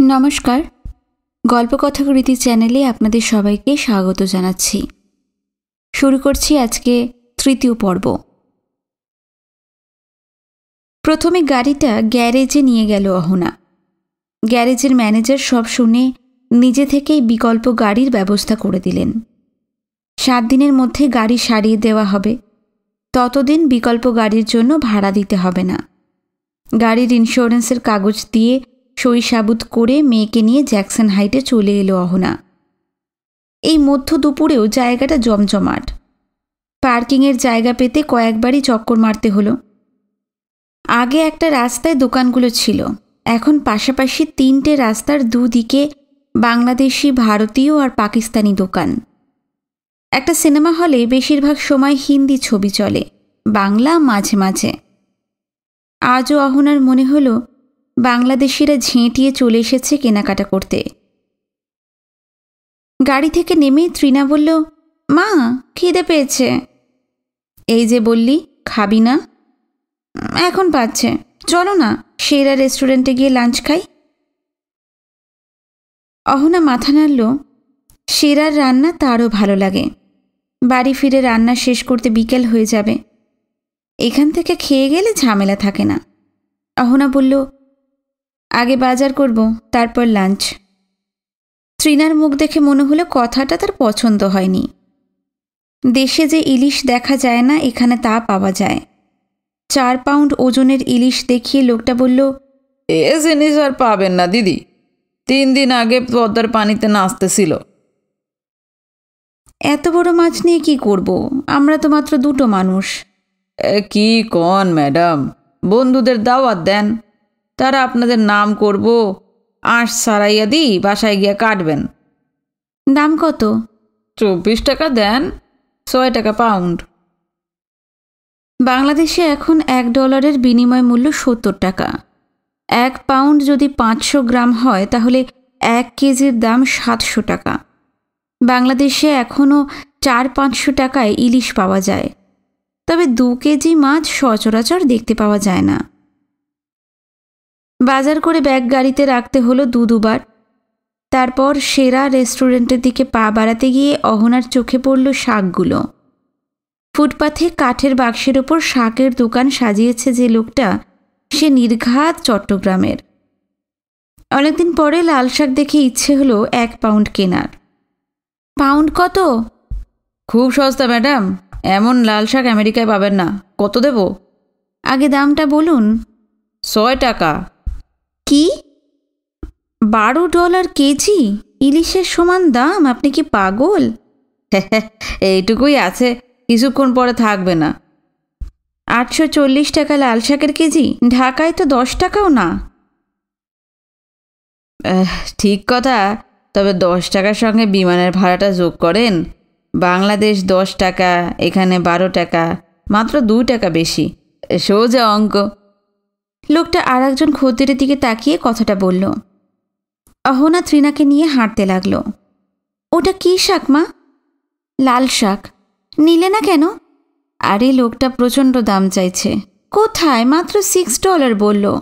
নমস্কার। গল্প গল্পকথাকৃতি চ্যানেলে আপনাদের সবাইকে স্বাগত জানাচ্ছি। শুরু করছি আজকে তৃতীয় পর্ব। প্রথমে গাড়িটা গ্যারেজে নিয়ে গেল অহনা। গ্যারেজের ম্যানেজার সব শুনে নিজে থেকেই বিকল্প গাড়ির ব্যবস্থা করে দিলেন। সাত দিনের মধ্যে গাড়ি সারিয়ে দেওয়া হবে। ততদিন বিকল্প গাড়ির জন্য ভাড়া দিতে হবে না। গাড়ির ইন্স্যুরেন্সের কাগজ দিয়ে সই সাবুত করে মেয়েকে নিয়ে জ্যাকসন হাইটে চলে এলো অহনা। এই মধ্য দুপুরেও জায়গাটা জমজমাট। পার্কিংয়ের জায়গা পেতে কয়েকবারই চক্কর মারতে হলো। আগে একটা রাস্তায় দোকানগুলো ছিল, এখন পাশাপাশি তিনটে রাস্তার দুদিকে বাংলাদেশি, ভারতীয় আর পাকিস্তানি দোকান। একটা সিনেমা হলে বেশিরভাগ সময় হিন্দি ছবি চলে, বাংলা মাঝে মাঝে। আজও অহনার মনে হলো বাংলাদেশিরা ঝেঁটিয়ে চলে এসেছে কেনাকাটা করতে। গাড়ি থেকে নেমে ত্রিনা বলল, মা, খিদে পেয়েছে। এই যে বললি, খাবি না? এখন পাচ্ছে। চলো না, সেরা রেস্টুরেন্টে গিয়ে লাঞ্চ খাই। অহনা মাথা নাড়ল সেরার রান্না তারও ভালো লাগে। বাড়ি ফিরে রান্না শেষ করতে বিকেল হয়ে যাবে। এখান থেকে খেয়ে গেলে ঝামেলা থাকে না। অহনা বলল আগে বাজার করব তারপর লাঞ্চ। ত্রিনার মুখ দেখে মনে হলো কথাটা তার পছন্দ হয়নি। দেশে যে ইলিশ দেখা যায় না এখানে তা পাওয়া যায়। চার পাউন্ড ওজনের ইলিশ দেখিয়ে লোকটা বলল এ জিনিস আর পাবেন না দিদি। তিন দিন আগে পদ্মার পানিতে নাচতেছিল। এত বড় মাছ নিয়ে কি করব? আমরা তো মাত্র দুটো মানুষ। কি কন ম্যাডাম? বন্ধুদের দাওয়াত দেন। তারা আপনাদের নাম করব। আঁশ সারাইয়া দিই বাসায় গিয়ে কাটবেন। দাম কত? চব্বিশ টাকা দেন ছয় টাকা পাউন্ড। বাংলাদেশে এখন এক ডলারের বিনিময় মূল্য সত্তর টাকা। এক পাউন্ড যদি পাঁচশো গ্রাম হয় তাহলে এক কেজির দাম সাতশো টাকা। বাংলাদেশে এখনও চার পাঁচশো টাকায় ইলিশ পাওয়া যায়। তবে দু কেজি মাছ সচরাচর দেখতে পাওয়া যায় না। বাজার করে ব্যাগ গাড়িতে রাখতে হলো দু দুবার। তারপর সেরা রেস্টুরেন্টের দিকে পা বাড়াতে গিয়ে অহনার চোখে পড়ল শাকগুলো। ফুটপাথে কাঠের বাক্সের ওপর শাকের দোকান সাজিয়েছে যে লোকটা সে নির্ঘাত চট্টগ্রামের। অনেকদিন পরে লাল শাক দেখে ইচ্ছে হলো এক পাউন্ড কেনার। পাউন্ড কত? খুব সস্তা ম্যাডাম। এমন লাল শাক আমেরিকায় পাবেন না। কত দেব? আগে দামটা বলুন। ছয় টাকা। কি? বারো ডলার কেজি? ইলিশের সমান দাম? আপনি কি পাগল? এইটুকুই আছে। কিছুক্ষণ পরে থাকবে না। আটশো চল্লিশ টাকা লাল শাকের কেজি? ঢাকায় তো দশ টাকাও না। ঠিক কথা। তবে দশ টাকার সঙ্গে বিমানের ভাড়াটা যোগ করেন। বাংলাদেশ দশ টাকা, এখানে বারো টাকা, মাত্র দু টাকা বেশি। সোজা অঙ্ক। লোকটা আর একজন খদ্দেরের দিকে তাকিয়ে কথাটা বলল। অহনা ত্রিনাকে নিয়ে হাঁটতে লাগল। ওটা কি শাক, মা? লাল শাক। নিলে না কেন? আরে, লোকটা প্রচণ্ড দাম চাইছে। কোথায়? মাত্র সিক্স ডলার বলল।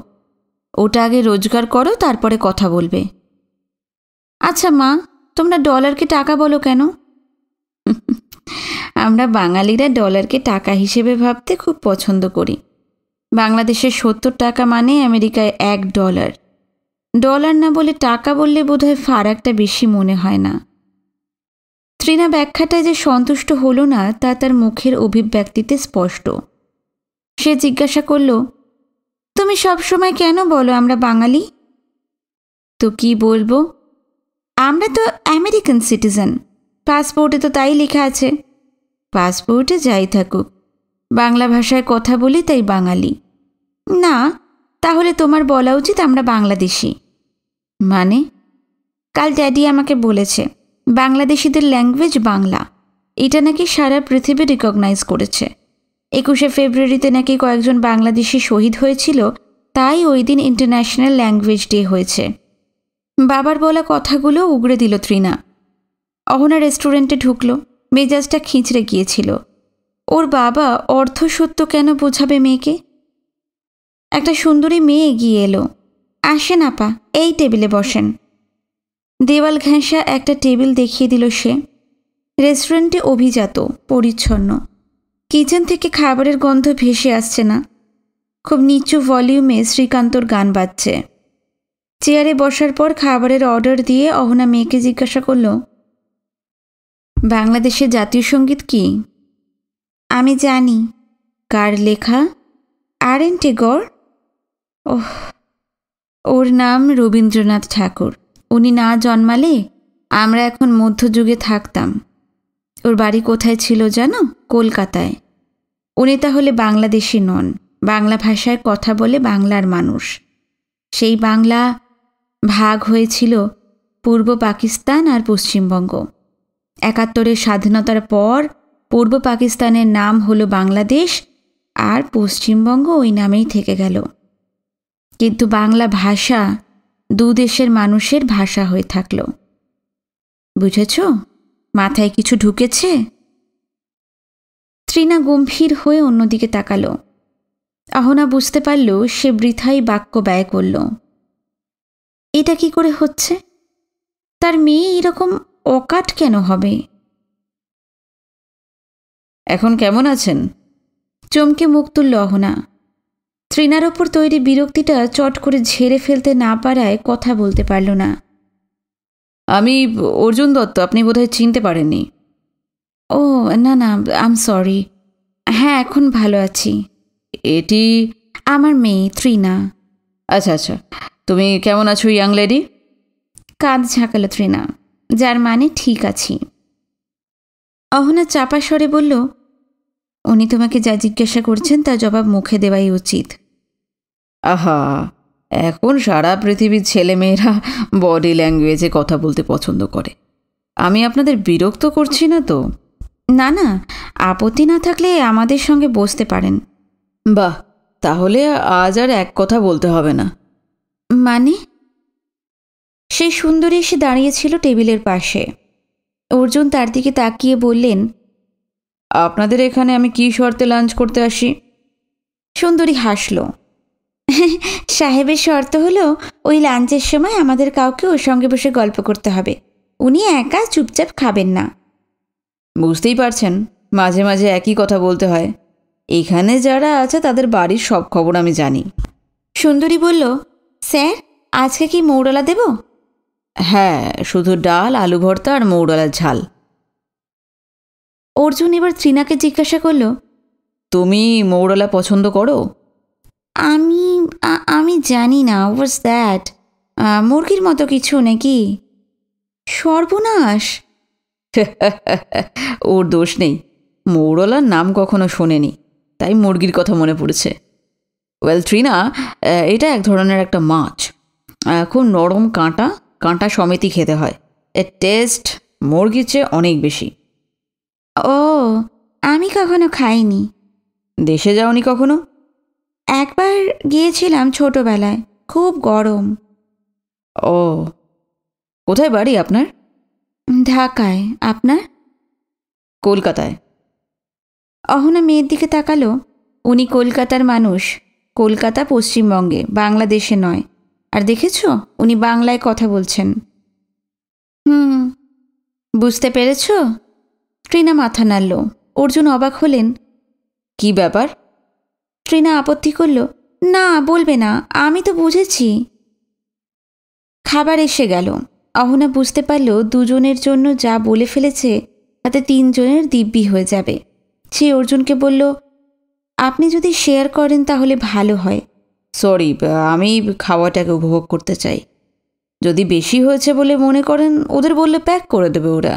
ওটা আগে রোজগার করো, তারপরে কথা বলবে। আচ্ছা মা, তোমরা ডলারকে টাকা বলো কেন? আমরা বাঙালিরা ডলারকে টাকা হিসেবে ভাবতে খুব পছন্দ করি। বাংলাদেশের সত্তর টাকা মানে আমেরিকায় এক ডলার। ডলার না বলে টাকা বললে বোধহয় ফারাকটা বেশি মনে হয় না। ত্রিনা ব্যাখ্যাটায় যে সন্তুষ্ট হলো না, তা তার মুখের অভিব্যক্তিতে স্পষ্ট। সে জিজ্ঞাসা করল, তুমি সবসময় কেন বলো আমরা বাঙালি? তো কি বলব? আমরা তো আমেরিকান সিটিজেন। পাসপোর্টে তো তাই লেখা আছে। পাসপোর্টে যাই থাকুক। বাংলা ভাষায় কথা বলি তাই বাঙালি। না, তাহলে তোমার বলা উচিত আমরা বাংলাদেশি। মানে? কাল ড্যাডি আমাকে বলেছে, বাংলাদেশিদের ল্যাঙ্গুয়েজ বাংলা। এটা নাকি সারা পৃথিবী রিকগনাইজ করেছে। একুশে ফেব্রুয়ারিতে নাকি কয়েকজন বাংলাদেশি শহীদ হয়েছিল, তাই ওই দিন ইন্টারন্যাশনাল ল্যাঙ্গুয়েজ ডে হয়েছে। বাবার বলা কথাগুলো উগড়ে দিল ত্রিনা অহনা রেস্টুরেন্টে ঢুকলো, মেজাজটা খিঁচড়ে গিয়েছিল। ওর বাবা অর্ধসত্য কেন বোঝাবে মেয়েকে? একটা সুন্দরী মেয়ে এগিয়ে এলো। আসেন আপা, এই টেবিলে বসেন। দেওয়াল ঘেঁষা একটা টেবিল দেখিয়ে দিল সে। রেস্টুরেন্টে অভিজাত, পরিচ্ছন্ন। কিচেন থেকে খাবারের গন্ধ ভেসে আসছে না। খুব নিচু ভলিউমে শ্রীকান্তর গান বাজছে। চেয়ারে বসার পর খাবারের অর্ডার দিয়ে অহনা মেয়েকে জিজ্ঞাসা করল বাংলাদেশের জাতীয় সংগীত কি? আমি জানি। কার লেখা? আর এন টেগর? ওহ, ওর নাম রবীন্দ্রনাথ ঠাকুর। উনি না জন্মালে আমরা এখন মধ্যযুগে থাকতাম। ওর বাড়ি কোথায় ছিল জানো? কলকাতায়। উনি তাহলে বাংলাদেশি নন। বাংলা ভাষায় কথা বলে বাংলার মানুষ। সেই বাংলা ভাগ হয়েছিল পূর্ব পাকিস্তান আর পশ্চিমবঙ্গ। একাত্তরের স্বাধীনতার পর পূর্ব পাকিস্তানের নাম হলো বাংলাদেশ আর পশ্চিমবঙ্গ ওই নামেই থেকে গেল। কিন্তু বাংলা ভাষা দু দেশের মানুষের ভাষা হয়ে থাকল। বুঝেছ? মাথায় কিছু ঢুকেছে? ত্রিনা গম্ভীর হয়ে অন্যদিকে তাকালো। আহনা বুঝতে পারল সে বৃথাই বাক্য ব্যয় করল। এটা কি করে হচ্ছে? তার মেয়ে এরকম অকাট কেন হবে? এখন কেমন আছেন? চমকে মুখ তুলল অহনা। ত্রিনার ওপর তৈরি বিরক্তিটা চট করে ঝেড়ে ফেলতে না পারায় কথা বলতে পারল না। আমি অর্জুন দত্ত, আপনি বোধহয় চিনতে পারেননি। ও, না না, আম সরি হ্যাঁ এখন ভালো আছি। এটি আমার মেয়ে ত্রিনা আচ্ছা আচ্ছা। তুমি কেমন আছো, ইয়াং লেডি? কাঁধ ঝাঁকালো ত্রিনা যার মানে ঠিক আছি। অহনা চাপা স্বরে বলল উনি তোমাকে যা জিজ্ঞাসা করছেন তা জবাব মুখে দেওয়াই উচিত। আহা এখন সারা পৃথিবীর ছেলেমেয়েরা বডি ল্যাঙ্গুয়েজে কথা বলতে পছন্দ করে। আমি আপনাদের বিরক্ত করছি না তো? না না আপত্তি না থাকলে আমাদের সঙ্গে বসতে পারেন। বাহ তাহলে আজ আর এক কথা বলতে হবে না। মানে? সেই সুন্দরী এসে দাঁড়িয়েছিল টেবিলের পাশে। অর্জুন তার দিকে তাকিয়ে বললেন আপনাদের এখানে আমি কি শর্তে লাঞ্চ করতে আসি? সুন্দরী হাসল। সাহেবের শর্ত হলো ওই লাঞ্চের সময় আমাদের কাউকে ওর সঙ্গে বসে গল্প করতে হবে। উনি একা চুপচাপ খাবেন না। বুঝতেই পারছেন মাঝে মাঝে একই কথা বলতে হয়। এখানে যারা আছে তাদের বাড়ির সব খবর আমি জানি। সুন্দরী বলল স্যার আজকে কি মৌরলা দেব? হ্যাঁ শুধু ডাল, আলু ভর্তা আর মৌরলার ঝাল। অর্জুন এবার ত্রিনাকে জিজ্ঞাসা করল, তুমি মৌরলা পছন্দ করো? আমি আমি জানি না ওয়াজ দ্যাট মুরগির মতো কিছু নাকি? সর্বনাশ! ওর দোষ নেই। মৌরলার নাম কখনো শোনেনি, তাই মুরগির কথা মনে পড়েছে। ওয়েল ট্রিনা এটা এক ধরনের একটা মাছ। খুব নরম কাঁটা কাঁটা সমেতই খেতে হয়। এর টেস্ট মুরগির চেয়ে অনেক বেশি। ও আমি কখনো খাইনি। দেশে যাওনি কখনো? একবার গিয়েছিলাম ছোটবেলায় খুব গরম। ও কোথায় বাড়ি আপনার? ঢাকায় আপনার? কলকাতায়। অহনা মেয়ের দিকে তাকালো উনি কলকাতার মানুষ কলকাতা পশ্চিমবঙ্গে বাংলাদেশে নয়। আর দেখেছ? উনি বাংলায় কথা বলছেন। হুম, বুঝতে পেরেছ? ট্রিনা মাথা নাড়ল। অর্জুন অবাক হলেন। কি ব্যাপার? ট্রিনা আপত্তি করল, না, বলবে না, আমি তো বুঝেছি। খাবার এসে গেল। অহনা বুঝতে পারল দুজনের জন্য যা বলে ফেলেছে, তাতে তিনজনের দিব্যি হয়ে যাবে। সে অর্জুনকে বলল, আপনি যদি শেয়ার করেন তাহলে ভালো হয়। সরি আমি খাওয়াটাকে উপভোগ করতে চাই। যদি বেশি হয়েছে বলে মনে করেন, ওদের বললে প্যাক করে দেবে ওরা।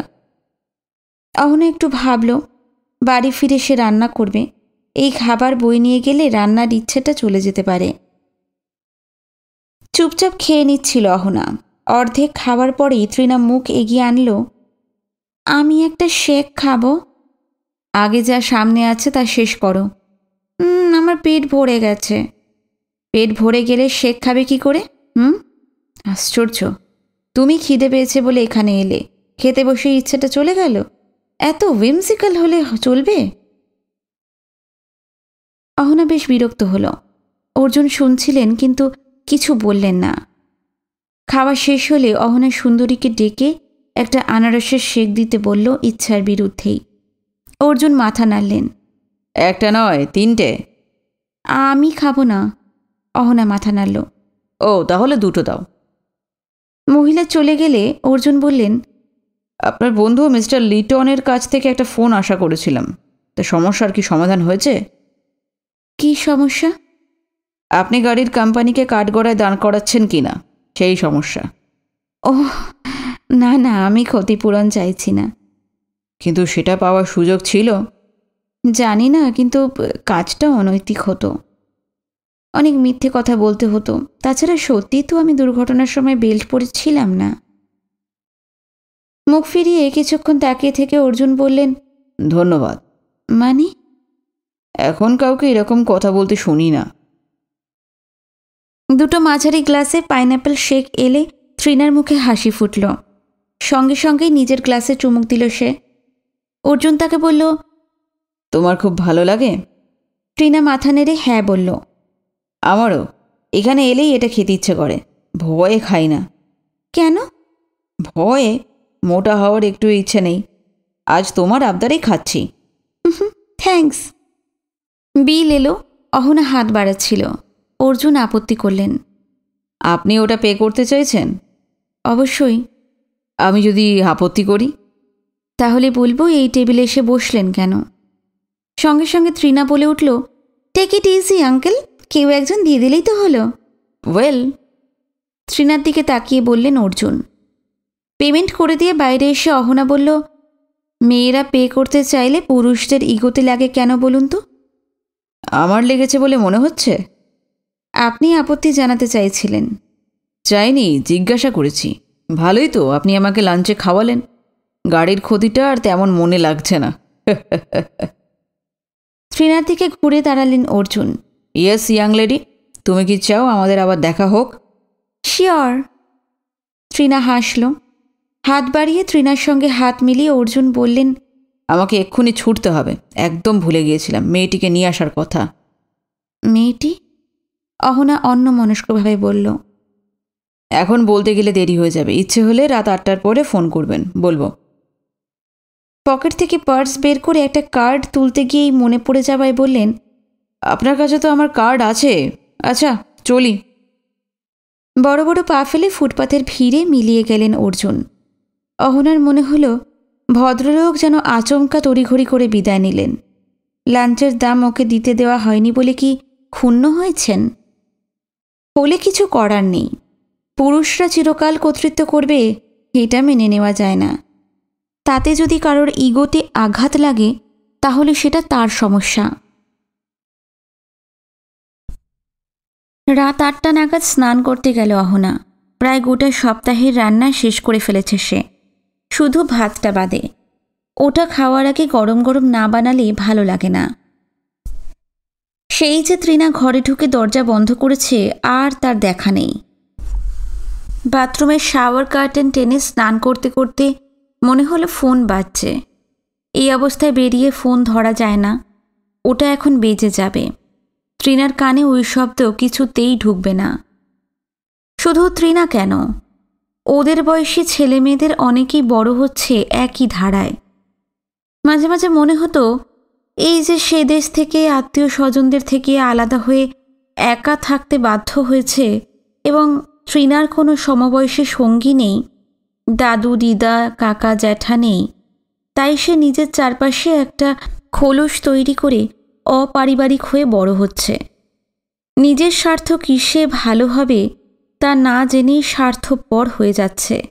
অহনা একটু ভাবল, বাড়ি ফিরে সে রান্না করবে। এই খাবার বই নিয়ে গেলে রান্নার ইচ্ছেটা চলে যেতে পারে। চুপচাপ খেয়ে নিচ্ছিল অহনা অর্ধেক খাওয়ার পরেই তৃণা মুখ এগিয়ে আনলো। আমি একটা শেক খাব। আগে যা সামনে আছে তা শেষ করো। আমার পেট ভরে গেছে। পেট ভরে গেলে শেক খাবে কি করে? হুম? আশ্চর্য। তুমি খিদে পেয়েছে বলে এখানে এলে। খেতে বসে ইচ্ছেটা চলে গেল। এত উইমসিক্যাল হলে চলবে? অহনা বেশ বিরক্ত হলো। অর্জুন শুনছিলেন কিন্তু কিছু বললেন না। খাওয়া শেষ হলে অহনা সুন্দরীকে ডেকে একটা আনারসের শেক দিতে বলল ইচ্ছার বিরুদ্ধেই। অর্জুন মাথা নাড়লেন। একটা নয় তিনটে। আমি খাব না। অহনা মাথা নাড়ল। ও তাহলে দুটো দাও। মহিলা চলে গেলে অর্জুন বললেন আপনার বন্ধু মিস্টার লিটনের কাছ থেকে একটা ফোন আশা করেছিলাম। তা সমস্যার কি সমাধান হয়েছে? কি সমস্যা? আপনি গাড়ির কোম্পানিকে কাঠগড়ায় দাঁড় করাচ্ছেন কি না? সেই সমস্যা। ও না না আমি ক্ষতিপূরণ চাইছি না। কিন্তু সেটা পাওয়ার সুযোগ ছিল। জানি না কিন্তু কাজটা অনৈতিক হতো। অনেক মিথ্যে কথা বলতে হতো। তাছাড়া সত্যি তো আমি দুর্ঘটনার সময় বেল্ট পরেছিলাম না। মুখ ফিরিয়ে কিছুক্ষণ তাকিয়ে থেকে অর্জুন বললেন, ধন্যবাদ। মানে? এখন কাউকে এরকম কথা বলতে শুনি না। দুটো মাঝারি গ্লাসে পাইনঅ্যাপেল শেক এলে ত্রিনার মুখে হাসি ফুটল। সঙ্গে সঙ্গেই নিজের গ্লাসে চুমুক দিল সে। অর্জুন তাকে বলল, তোমার খুব ভালো লাগে? ট্রিনা মাথা নেড়ে হ্যাঁ বলল। আমারও। এখানে এলেই এটা খেতে ইচ্ছে করে। ভয়ে খাই না। কেন? ভয়ে মোটা হওয়ার একটু ইচ্ছে নেই। আজ তোমার আবদারেই খাচ্ছি। থ্যাঙ্কস। বিল এলো অহনা হাত বাড়াচ্ছিল। অর্জুন আপত্তি করলেন। আপনি ওটা পে করতে চাইছেন? অবশ্যই। আমি যদি আপত্তি করি? তাহলে বলব এই টেবিলে এসে বসলেন কেন? সঙ্গে সঙ্গে ত্রিনা বলে উঠল টেক ইট ইজি আঙ্কেল। কেউ একজন দিয়ে দিলেই তো হলো। ওয়েল। ত্রিনার দিকে তাকিয়ে বললেন অর্জুন। পেমেন্ট করে দিয়ে বাইরে এসে অহনা বলল মেয়েরা পে করতে চাইলে পুরুষদের ইগোতে লাগে কেন বলুন তো? আমার লেগেছে বলে মনে হচ্ছে। আপনি আপত্তি জানাতে চাইছিলেন। চাইনি জিজ্ঞাসা করেছি। ভালোই তো আপনি আমাকে লাঞ্চে খাওয়ালেন। গাড়ির ক্ষতিটা আর তেমন মনে লাগছে না। শ্রীনাথ দিকে ঘুরে দাঁড়ালেন অর্জুন। ইয়েস ইয়াং লেডি তুমি কি চাও? আমাদের আবার দেখা হোক। শিওর ত্রিনা হাসল। হাত বাড়িয়ে ত্রিনার সঙ্গে হাত মিলিয়ে অর্জুন বললেন আমাকে এক্ষুনি ছুটতে হবে। একদম ভুলে গিয়েছিলাম মেয়েটিকে নিয়ে আসার কথা। মেয়েটি? অহনা অন্য মনস্কভাবে বলল এখন বলতে গেলে দেরি হয়ে যাবে। ইচ্ছে হলে রাত আটটার পরে ফোন করবেন। বলব। পকেট থেকে পার্স বের করে একটা কার্ড তুলতে গিয়েই মনে পড়ে যাওয়ায় বললেন আপনার কাছে তো আমার কার্ড আছে। আচ্ছা চলি। বড় বড় পা ফেলে ফুটপাথের ভিড়ে মিলিয়ে গেলেন অর্জুন। অহনার মনে হলো, ভদ্রলোক যেন আচমকা তড়িঘড়ি করে বিদায় নিলেন। লাঞ্চের দাম ওকে দিতে দেওয়া হয়নি বলে কি ক্ষুণ্ণ হয়েছেন? বলে কিছু করার নেই। পুরুষরা চিরকাল কর্তৃত্ব করবে, এটা মেনে নেওয়া যায় না। তাতে যদি কারোর ইগোতে আঘাত লাগে, তাহলে সেটা তার সমস্যা। রাত আটটা নাগাদ স্নান করতে গেল অহনা। প্রায় গোটা সপ্তাহের রান্না শেষ করে ফেলেছে সে। শুধু ভাতটা বাদে। ওটা খাওয়ার আগে গরম গরম না বানালে ভালো লাগে না। সেই যে ত্রিনা ঘরে ঢুকে দরজা বন্ধ করেছে, আর তার দেখা নেই। বাথরুমের শাওয়ার কার্টেন টেনে স্নান করতে করতে মনে হলো ফোন বাজছে। এই অবস্থায় বেরিয়ে ফোন ধরা যায় না। ওটা এখন বেজে যাবে। ত্রিনার কানে ওই শব্দ কিছুতেই ঢুকবে না। শুধু ত্রিনা কেন? ওদের বয়সী ছেলে মেয়েদের অনেকেই বড় হচ্ছে একই ধারায়। মাঝে মাঝে মনে হতো, এই যে সে দেশ থেকে আত্মীয় স্বজনদের থেকে আলাদা হয়ে একা থাকতে বাধ্য হয়েছে এবং ত্রিনার কোনো সমবয়সী সঙ্গী নেই, দাদু, দিদা, কাকা, জ্যাঠা নেই, তাই সে নিজের চারপাশে একটা খোলস তৈরি করে অপারিবারিক হয়ে বড় হচ্ছে। নিজের স্বার্থ কিসে ভালো হবে তা না জেনেই স্বার্থপর হয়ে যাচ্ছে।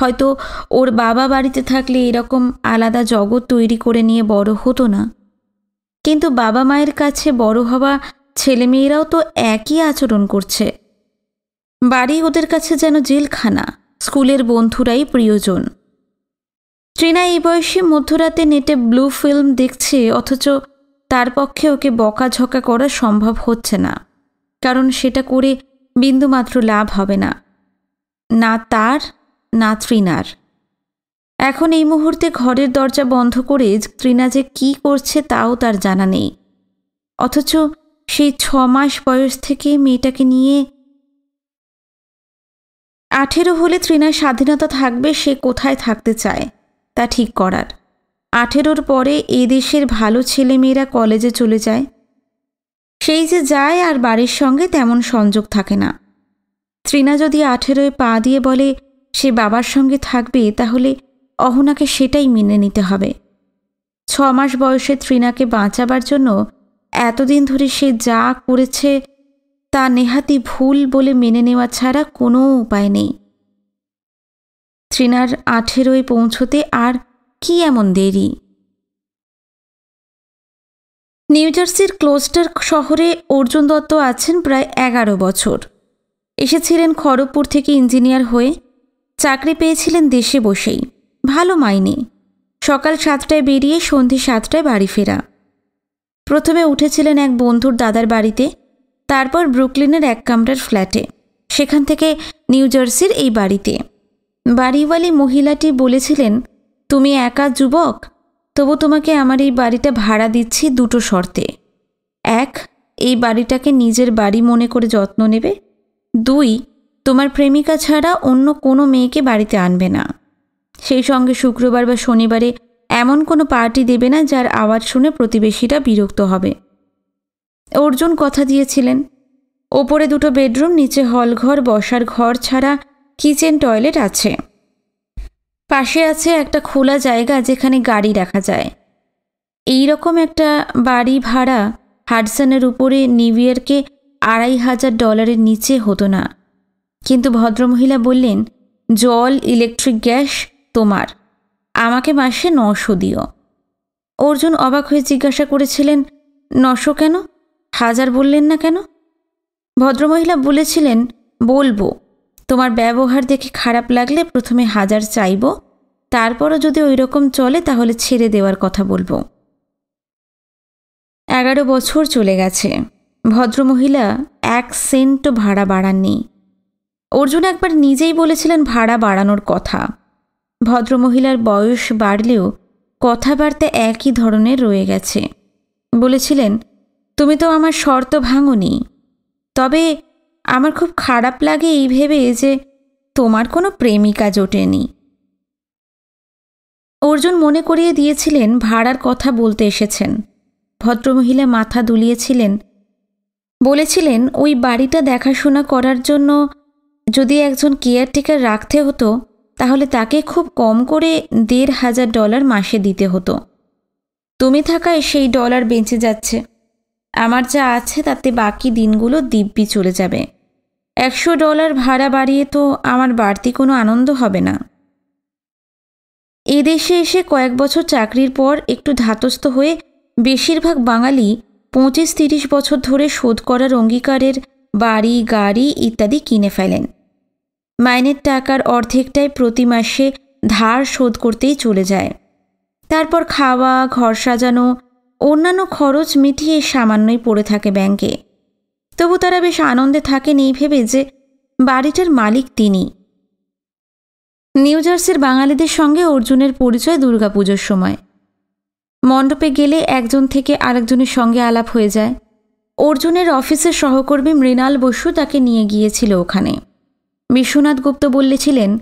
হয়তো ওর বাবা বাড়িতে থাকলে এরকম আলাদা জগৎ তৈরি করে নিয়ে বড় হতো না। কিন্তু বাবা মায়ের কাছে বড় হওয়া ছেলেমেয়েরাও তো একই আচরণ করছে। বাড়ি ওদের কাছে যেন জেলখানা, স্কুলের বন্ধুরাই প্রিয়জন। ট্রিনা এই বয়সে মধ্যরাতে নেটে ব্লু ফিল্ম দেখছে, অথচ তার পক্ষে ওকে বকাঝকা করা সম্ভব হচ্ছে না, কারণ সেটা করে বিন্দুমাত্র লাভ হবে না। না তার, না ত্রিনার। এখন এই মুহূর্তে ঘরের দরজা বন্ধ করে ত্রিনা যে কী করছে তাও তার জানা নেই। অথচ সেই ছ মাস বয়স থেকে মেয়েটাকে নিয়ে আঠেরো হলে তৃণার স্বাধীনতা থাকবে সে কোথায় থাকতে চায়, তা ঠিক করার। আঠেরোর পরে এ দেশের ভালো ছেলেমেয়েরা কলেজে চলে যায়। সেই যে যায় আর বাড়ির সঙ্গে তেমন সংযোগ থাকে না। তৃণা যদি আঠেরোয় পা দিয়ে বলে, সে বাবার সঙ্গে থাকবে, তাহলে অহনাকে সেটাই মেনে নিতে হবে। ছ মাস বয়সে তৃণাকে বাঁচাবার জন্য এতদিন ধরে সে যা করেছে, তা নেহাতি ভুল বলে মেনে নেওয়া ছাড়া কোনো উপায় নেই। তৃণার আঠেরোয় পৌঁছতে আর কি এমন দেরি? নিউ জার্সির ক্লোস্টার শহরে অর্জুন দত্ত আছেন প্রায় এগারো বছর। এসেছিলেন খড়গপুর থেকে ইঞ্জিনিয়ার হয়ে। চাকরি পেয়েছিলেন দেশে বসেই। ভালো মাইনে। সকাল সাতটায় বেরিয়ে সন্ধে সাতটায় বাড়ি ফেরা। প্রথমে উঠেছিলেন এক বন্ধুর দাদার বাড়িতে, তারপর ব্রুকলিনের এক কামরার ফ্ল্যাটে। সেখান থেকে নিউ জার্সির এই বাড়িতে। বাড়িওয়ালি মহিলাটি বলেছিলেন তুমি একা যুবক? তবু তোমাকে আমার এই বাড়িটা ভাড়া দিচ্ছি দুটো শর্তে। এক, এই বাড়িটাকে নিজের বাড়ি মনে করে যত্ন নেবে। দুই, তোমার প্রেমিকা ছাড়া অন্য কোনো মেয়েকে বাড়িতে আনবে না। সেই সঙ্গে শুক্রবার বা শনিবারে এমন কোনো পার্টি দেবে না যার আওয়াজ শুনে প্রতিবেশীরা বিরক্ত হবে। অর্জুন কথা দিয়েছিলেন, ওপরে দুটো বেডরুম, নিচে হলঘর, বসার ঘর ছাড়া কিচেন টয়লেট আছে। পাশে আছে একটা খোলা জায়গা যেখানে গাড়ি রাখা যায়। এই রকম একটা বাড়ি ভাড়া হাডসনের উপরে নিউ ইয়র্কে আড়াই হাজার ডলারের নিচে হতো না। কিন্তু ভদ্রমহিলা বললেন, জল, ইলেকট্রিক গ্যাস তোমার। আমাকে মাসে নশো দিও। অর্জুন অবাক হয়ে জিজ্ঞাসা করেছিলেন, নশো কেন? হাজার বললেন না কেন? ভদ্রমহিলা বলেছিলেন, বলব। তোমার ব্যবহার দেখে খারাপ লাগলে প্রথমে হাজার চাইব, তারপরও যদি ওই রকম চলে তাহলে ছেড়ে দেওয়ার কথা বলব। এগারো বছর চলে গেছে। ভদ্রমহিলা এক সেন্টও ভাড়া বাড়াননি। অর্জুন একবার নিজেই বলেছিলেন ভাড়া বাড়ানোর কথা। ভদ্রমহিলার বয়স বাড়লেও কথাবার্তা একই ধরনের রয়ে গেছে। বলেছিলেন, তুমি তো আমার শর্ত ভাঙনি। তবে আমার খুব খারাপ লাগে এই ভেবে যে তোমার কোনো প্রেমিকা জোটেনি। অর্জুন মনে করিয়ে দিয়েছিলেন, ভাড়ার কথা বলতে এসেছেন। ভদ্রমহিলা মাথা দুলিয়েছিলেন। বলেছিলেন, ওই বাড়িটা দেখাশোনা করার জন্য যদি একজন কেয়ারটেকার রাখতে হতো, তাহলে তাকে খুব কম করে দেড় হাজার ডলার মাসে দিতে হতো। তুমি থাকায় সেই ডলার বেঁচে যাচ্ছে। আমার যা আছে তাতে বাকি দিনগুলো দিব্যি চলে যাবে। একশো ডলার ভাড়া বাড়িয়ে তো আমার বাড়তি কোনো আনন্দ হবে না। এদেশে এসে কয়েক বছর চাকরির পর একটু ধাতস্থ হয়ে বেশিরভাগ বাঙালি পঁচিশ তিরিশ বছর ধরে শোধ করার অঙ্গীকারের বাড়ি, গাড়ি ইত্যাদি কিনে ফেলেন। মাইনের টাকার অর্ধেকটাই প্রতি মাসে ধার শোধ করতেই চলে যায়। তারপর খাওয়া, ঘর সাজানো অন্যান্য খরচ মিটিয়ে সামান্যই পড়ে থাকে ব্যাংকে। তবু তারা বেশ আনন্দে থাকেন এই ভেবে যে বাড়িটার মালিক তিনি। নিউ জার্সির বাঙালিদের সঙ্গে অর্জুনের পরিচয় দুর্গাপুজোর সময়। মণ্ডপে গেলে একজন থেকে আরেকজনের সঙ্গে আলাপ হয়ে যায়। অর্জুনের অফিসের সহকর্মী মৃণাল বসু তাকে নিয়ে গিয়েছিল ওখানে। বিশ্বনাথ গুপ্ত বললেছিলেন,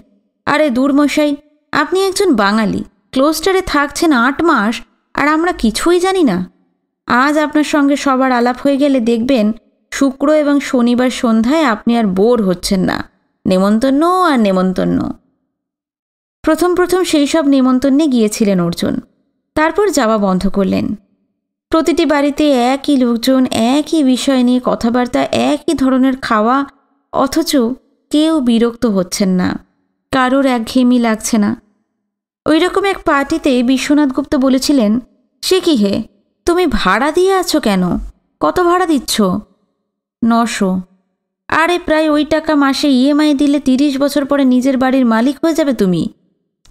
আরে দূরমশাই, আপনি একজন বাঙালি। ক্লোস্টারে থাকছেন আট মাস আর আমরা কিছুই জানি না। আজ আপনার সঙ্গে সবার আলাপ হয়ে গেলে দেখবেন, শুক্র এবং শনিবার সন্ধ্যায় আপনি আর বোর হচ্ছেন না। নেমন্তন্ন আর নেমন্তন্ন। প্রথম প্রথম সেই সব নেমন্তন্নে গিয়েছিলেন অর্জুন। তারপর যাওয়া বন্ধ করলেন। প্রতিটি বাড়িতে একই লোকজন, একই বিষয় নিয়ে কথাবার্তা, একই ধরনের খাওয়া, অথচ কেউ বিরক্ত হচ্ছেন না। কারোর একঘেয়েমি লাগছে না। ওই রকম এক পার্টিতে বিশ্বনাথ গুপ্ত বলেছিলেন সে কি হে? তুমি ভাড়া দিয়ে আছো কেন? কত ভাড়া দিচ্ছ? নশো। আরে প্রায় ওই টাকা মাসে ইএমআই দিলে তিরিশ বছর পরে নিজের বাড়ির মালিক হয়ে যাবে তুমি।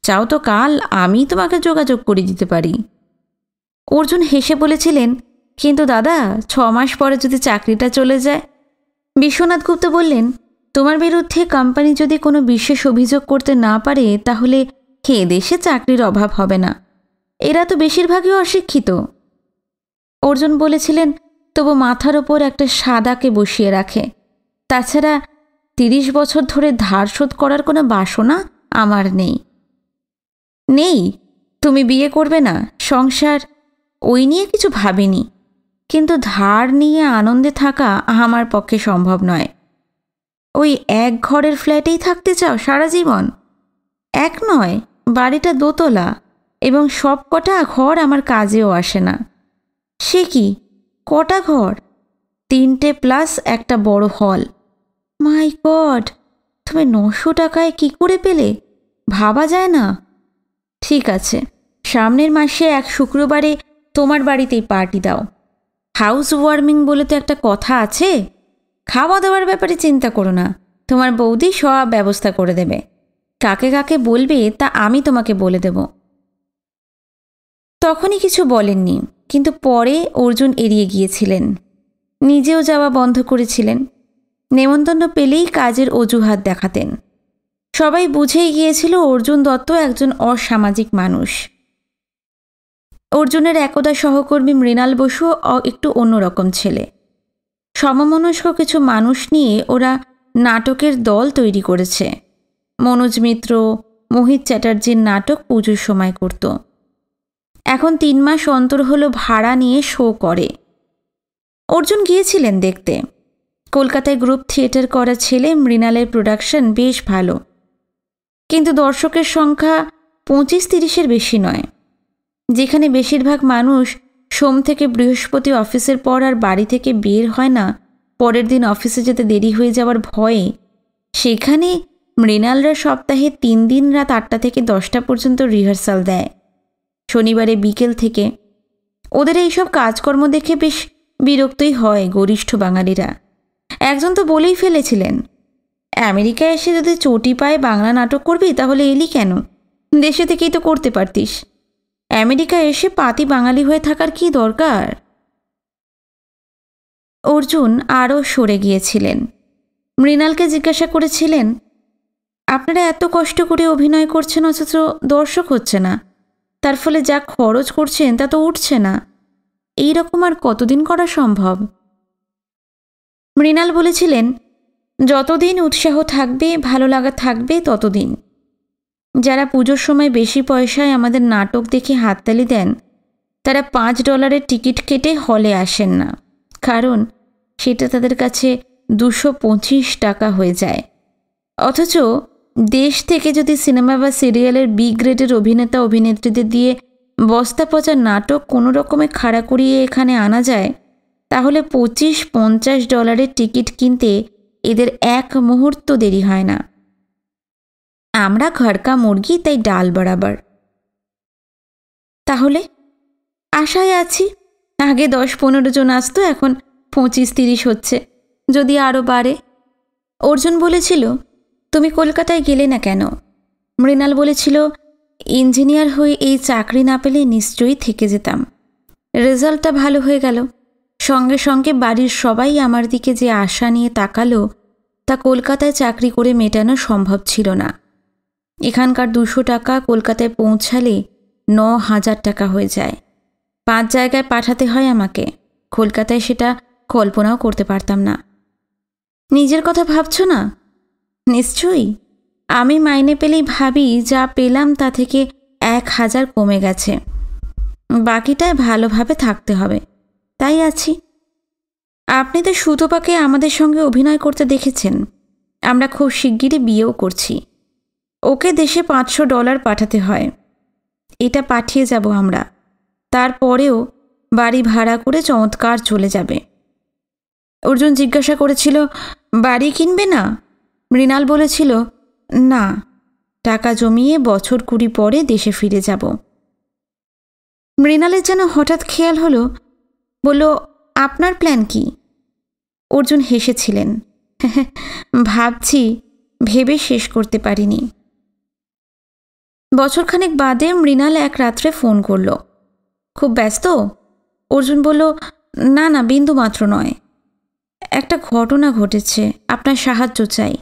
চাও তো কাল আমি তোমাকে যোগাযোগ করে দিতে পারি। অর্জুন হেসে বলেছিলেন, কিন্তু দাদা, ছ মাস পরে যদি চাকরিটা চলে যায়? বিশ্বনাথ গুপ্ত বললেন, তোমার বিরুদ্ধে কোম্পানি যদি কোনো বিশেষ অভিযোগ করতে না পারে, তাহলে হে দেশে চাকরির অভাব হবে না। এরা তো বেশিরভাগই অশিক্ষিত। অর্জুন বলেছিলেন, তবু মাথার ওপর একটা সাদাকে বসিয়ে রাখে। তাছাড়া তিরিশ বছর ধরে ধার শোধ করার কোনো বাসনা আমার নেই। নেই, তুমি বিয়ে করবে না, সংসার, ওই নিয়ে কিছু ভাবিনি। কিন্তু ধার নিয়ে আনন্দে থাকা আমার পক্ষে সম্ভব নয়। ওই এক ঘরের ফ্ল্যাটেই থাকতে চাও সারা জীবন? এক নয়, বাড়িটা দোতলা। এবং সব কটা ঘর আমার কাজেও আসে না। সে কি? কটা ঘর? তিনটে প্লাস একটা বড় হল। My god! তুমি নশো টাকায় কি করে পেলে? ভাবা যায় না। ঠিক আছে, সামনের মাসে এক শুক্রবারে তোমার বাড়িতেই পার্টি দাও। হাউস ওয়ার্মিং বলে তো একটা কথা আছে। খাওয়া দাওয়ার ব্যাপারে চিন্তা করো না। তোমার বৌদি সব ব্যবস্থা করে দেবে। কাকে কাকে বলবে তা আমি তোমাকে বলে দেব। তখনই কিছু বলেননি, কিন্তু পরে অর্জুন এড়িয়ে গিয়েছিলেন। নিজেও যাওয়া বন্ধ করেছিলেন। নেমন্তন্ন পেলেই কাজের অজুহাত দেখাতেন। সবাই বুঝেই গিয়েছিল অর্জুন দত্ত একজন অসামাজিক মানুষ। অর্জুনের একদা সহকর্মী মৃণাল বসুও একটু অন্যরকম ছেলে। সমমনস্ক কিছু মানুষ নিয়ে ওরা নাটকের দল তৈরি করেছে। মনোজ মিত্র, মোহিত চ্যাটার্জির নাটক পুজোর সময় করত। এখন তিন মাস অন্তর হলো ভাড়া নিয়ে শো করে। অর্জুন গিয়েছিলেন দেখতে। কলকাতায় গ্রুপ থিয়েটার করা ছেলে মৃণালের প্রোডাকশন বেশ ভালো। কিন্তু দর্শকের সংখ্যা পঁচিশ তিরিশের বেশি নয়। যেখানে বেশিরভাগ মানুষ সোম থেকে বৃহস্পতি অফিসের পর আর বাড়ি থেকে বের হয় না, পরের দিন অফিসে যেতে দেরি হয়ে যাওয়ার ভয়ে, সেখানে মৃণালরা সপ্তাহে তিন দিন রাত আটটা থেকে দশটা পর্যন্ত রিহার্সাল দেয়। শনিবারে বিকেল থেকে। ওদের এইসব কাজকর্ম দেখে বেশ বিরক্তই হয় গরিষ্ঠ বাঙালিরা। একজন তো বলেই ফেলেছিলেন, আমেরিকায় এসে যদি চটি পায়ে বাংলা নাটক করবি, তাহলে এলি কেন? দেশে থেকেই তো করতে পারতিস। আমেরিকা এসে পাতি বাঙালি হয়ে থাকার কি দরকার? অর্জুন আরও সরে গিয়েছিলেন। মৃণালকে জিজ্ঞাসা করেছিলেন, আপনারা এত কষ্ট করে অভিনয় করছেন, অথচ দর্শক হচ্ছে না। তার ফলে যা খরচ করছেন তা তো উঠছে না। এই রকম আর কতদিন করা সম্ভব? মৃণাল বলেছিলেন, যতদিন উৎসাহ থাকবে, ভালো লাগা থাকবে, ততদিন। যারা পুজোর সময় বেশি পয়সায় আমাদের নাটক দেখে হাততালি দেন, তারা পাঁচ ডলারের টিকিট কেটে হলে আসেন না। কারণ, সেটা তাদের কাছে দুশো পঁচিশ টাকা হয়ে যায়। অথচ দেশ থেকে যদি সিনেমা বা সিরিয়ালের বি গ্রেডের অভিনেতা, অভিনেত্রীদের দিয়ে বস্তা পচা নাটক কোনো রকমে খাড়া করিয়ে এখানে আনা যায়, তাহলে পঁচিশ পঞ্চাশ ডলারের টিকিট কিনতে এদের এক মুহূর্ত দেরি হয় না। আমরা ঘরকা মুরগি, তাই ডাল বরাবর। তাহলে আশায় আছি, আগে দশ পনেরো জন আসতো, এখন পঁচিশ তিরিশ হচ্ছে, যদি আরও বাড়ে। অর্জুন বলেছিল তুমি কলকাতায় গেলে না কেন? মৃণাল বলেছিল, ইঞ্জিনিয়ার হয়ে এই চাকরি না পেলে নিশ্চয়ই থেকে যেতাম। রেজাল্টটা ভালো হয়ে গেল। সঙ্গে সঙ্গে বাড়ির সবাই আমার দিকে যে আশা নিয়ে তাকালো, তা কলকাতায় চাকরি করে মেটানো সম্ভব ছিল না। এখানকার দুশো টাকা কলকাতায় পৌঁছালে ন হাজার টাকা হয়ে যায়। পাঁচ জায়গায় পাঠাতে হয় আমাকে। কলকাতায় সেটা কল্পনাও করতে পারতাম না। নিজের কথা ভাবছ না? নিশ্চয়ই। আমি মাইনে পেলেই ভাবি, যা পেলাম তা থেকে এক হাজার কমে গেছে। বাকিটায় ভালোভাবে থাকতে হবে। তাই আছি। আপনি তো সুতোপাকে আমাদের সঙ্গে অভিনয় করতে দেখেছেন। আমরা খুব শিগগিরই বিয়েও করছি। ওকে দেশে পাঁচশো ডলার পাঠাতে হয়। এটা পাঠিয়ে যাব আমরা। তারপরেও বাড়ি ভাড়া করে চমৎকার চলে যাবে। অর্জুন জিজ্ঞাসা করেছিল, বাড়ি কিনবে না? মৃণাল বলেছিল, না, টাকা জমিয়ে বছর কুড়ি পরে দেশে ফিরে যাব। মৃণালের যেন হঠাৎ খেয়াল হলো, বলল, আপনার প্ল্যান কি? অর্জুন হেসেছিলেন, ভাবছি ভেবে শেষ করতে পারিনি। বছরখানেক বাদে মৃণাল এক রাত্রে ফোন করল, খুব ব্যস্ত? অর্জুন বলল, না না বিন্দু মাত্র নয়। একটা ঘটনা ঘটেছে, আপনার সাহায্য চাই।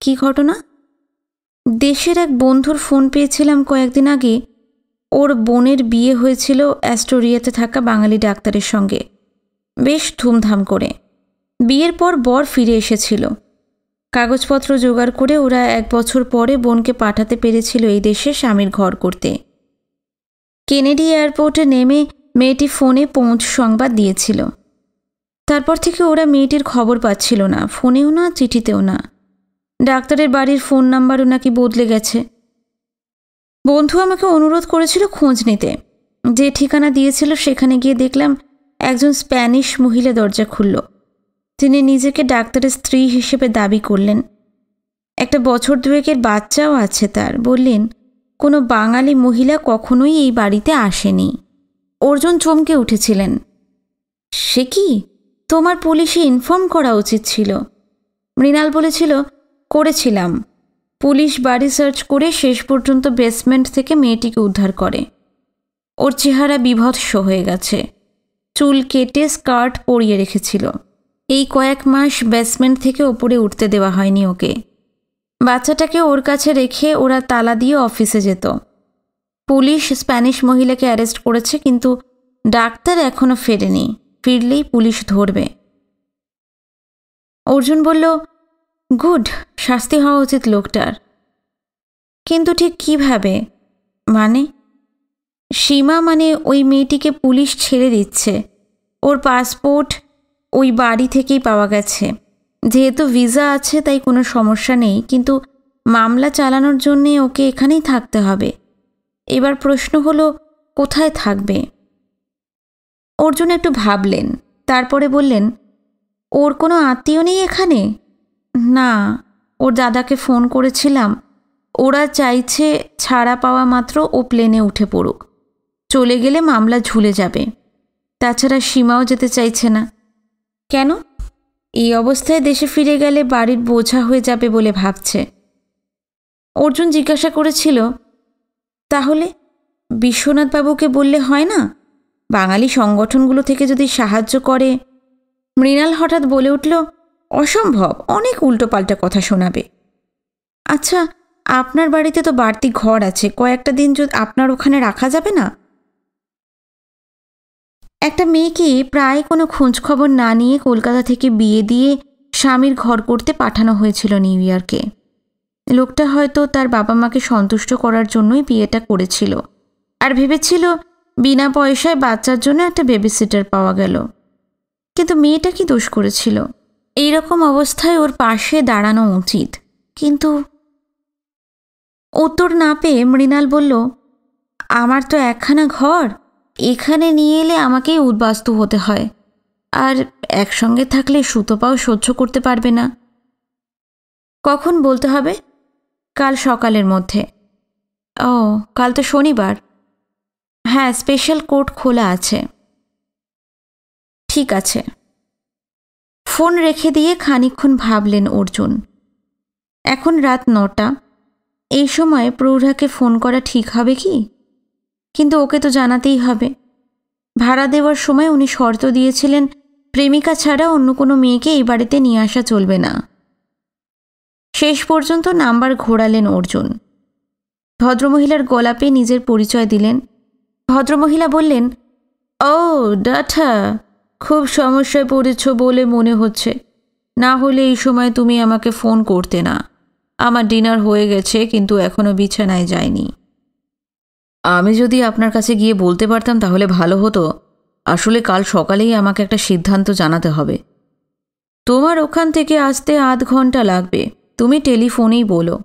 কি ঘটনা? দেশের এক বন্ধুর ফোন পেয়েছিলাম কয়েকদিন আগে। ওর বোনের বিয়ে হয়েছিল অ্যাস্টোরিয়াতে থাকা বাঙালি ডাক্তারের সঙ্গে। বেশ ধুমধাম করে। বিয়ের পর বর ফিরে এসেছিল। কাগজপত্র জোগাড় করে ওরা এক বছর পরে বোনকে পাঠাতে পেরেছিল এই দেশে স্বামীর ঘর করতে। কেনেডি এয়ারপোর্টে নেমে মেয়েটি ফোনে পৌঁছ সংবাদ দিয়েছিল। তারপর থেকে ওরা মেয়েটির খবর পাচ্ছিল না, ফোনেও না, চিঠিতেও না। ডাক্তারের বাড়ির ফোন নাম্বারও নাকি বদলে গেছে। বন্ধু আমাকে অনুরোধ করেছিল খোঁজ নিতে। যে ঠিকানা দিয়েছিল সেখানে গিয়ে দেখলাম একজন স্প্যানিশ মহিলা দরজা খুলল। তিনি নিজেকে ডাক্তারের স্ত্রী হিসেবে দাবি করলেন। একটা বছর দুয়েকের বাচ্চাও আছে তার। বললেন, কোনো বাঙালি মহিলা কখনোই এই বাড়িতে আসেনি। অর্জুন চমকে উঠেছিলেন। সে কি? তোমার পুলিশে ইনফর্ম করা উচিত ছিল। মৃণাল বলেছিল করেছিলাম। পুলিশ বাড়ি সার্চ করে শেষ পর্যন্ত বেসমেন্ট থেকে মেয়েটিকে উদ্ধার করে। ওর চেহারা বিভৎস হয়ে গেছে। চুল কেটে স্কার্ট পরিয়ে রেখেছিল। এই কয়েক মাস বেসমেন্ট থেকে ওপরে উঠতে দেওয়া হয়নি ওকে। বাচ্চাটাকে ওর কাছে রেখে ওরা তালা দিয়ে অফিসে যেত। পুলিশ স্প্যানিশ মহিলাকে অ্যারেস্ট করেছে, কিন্তু ডাক্তার এখনও ফেরেনি। ফিরলেই পুলিশ ধরবে। অর্জুন বলল গুড, শাস্তি হওয়া উচিত লোকটার। কিন্তু ঠিক কীভাবে? মানে? সীমা মানে ওই মেয়েটিকে পুলিশ ছেড়ে দিচ্ছে। ওর পাসপোর্ট ওই বাড়ি থেকেই পাওয়া গেছে। যেহেতু ভিসা আছে, তাই কোনো সমস্যা নেই, কিন্তু মামলা চালানোর জন্যে ওকে এখানেই থাকতে হবে। এবার প্রশ্ন হলো, কোথায় থাকবে? অর্জুন একটু ভাবলেন, তারপরে বললেন, ওর কোনো আত্মীয় নেই এখানে? না, ওর দাদাকে ফোন করেছিলাম। ওরা চাইছে ছাড়া পাওয়া মাত্র ও প্লেনে উঠে পড়ুক। চলে গেলে মামলা ঝুলে যাবে। তাছাড়া সীমাও যেতে চাইছে না। কেন? এই অবস্থায় দেশে ফিরে গেলে বাড়ির বোঝা হয়ে যাবে বলে ভাবছে। অর্জুন জিজ্ঞাসা করেছিল, তাহলে বিশ্বনাথবাবুকে বললে হয় না? বাঙালি সংগঠনগুলো থেকে যদি সাহায্য করে? মৃণাল হঠাৎ বলে উঠল অসম্ভব, অনেক উল্টোপাল্টা কথা শোনাবে। আচ্ছা আপনার বাড়িতে তো বাড়তি ঘর আছে, কয়েকটা দিন যদি আপনার ওখানে রাখা যাবে না? একটা মেয়েকে প্রায় কোনো খোঁজখবর না নিয়ে কলকাতা থেকে বিয়ে দিয়ে স্বামীর ঘর করতে পাঠানো হয়েছিল নিউ ইয়র্কে। লোকটা হয়তো তার বাবা মাকে সন্তুষ্ট করার জন্যই বিয়েটা করেছিল। আর ভেবেছিল বিনা পয়সায় বাচ্চার জন্য একটা বেবি সিটার পাওয়া গেল। কিন্তু মেয়েটা কি দোষ করেছিল? এই রকম অবস্থায় ওর পাশে দাঁড়ানো উচিত। কিন্তু উত্তর না পেয়ে মৃণাল বলল, আমার তো একখানা ঘর, এখানে নিয়ে এলে আমাকেই উদ্বাস্তু হতে হয়। আর একসঙ্গে থাকলে সুতোপাও সহ্য করতে পারবে না। কখন বলতে হবে? কাল সকালের মধ্যে। ও, কাল তো শনিবার। হ্যাঁ স্পেশাল কোর্ট খোলা আছে। ঠিক আছে। ফোন রেখে দিয়ে খানিক্ষণ ভাবলেন অর্জুন। এখন রাত নটা। এই সময় প্রৌঢ়াকে ফোন করা ঠিক হবে কি? কিন্তু ওকে তো জানাতেই হবে। ভাড়া দেওয়ার সময় উনি শর্ত দিয়েছিলেন, প্রেমিকা ছাড়া অন্য কোনো মেয়েকে এই বাড়িতে নিয়ে আসা চলবে না। শেষ পর্যন্ত নাম্বার ঘোরালেন অর্জুন। ভদ্রমহিলার গলাপে নিজের পরিচয় দিলেন। ভদ্রমহিলা বললেন, ও, ডাঠা! খুব সমস্যায় পড়েছ বলে মনে হচ্ছে। না হলে এই সময় তুমি আমাকে ফোন করতে না। আমার ডিনার হয়ে গেছে, কিন্তু এখনও বিছানায় যায়নি আমি যদি আপনার কাছে গিয়ে বলতে পারতাম তাহলে ভালো হতো। আসলে কাল সকালেই আমাকে একটা সিদ্ধান্ত জানাতে হবে। তোমার ওখান থেকে আসতে আধ ঘণ্টা লাগবে। তুমি টেলিফোনেই বলো।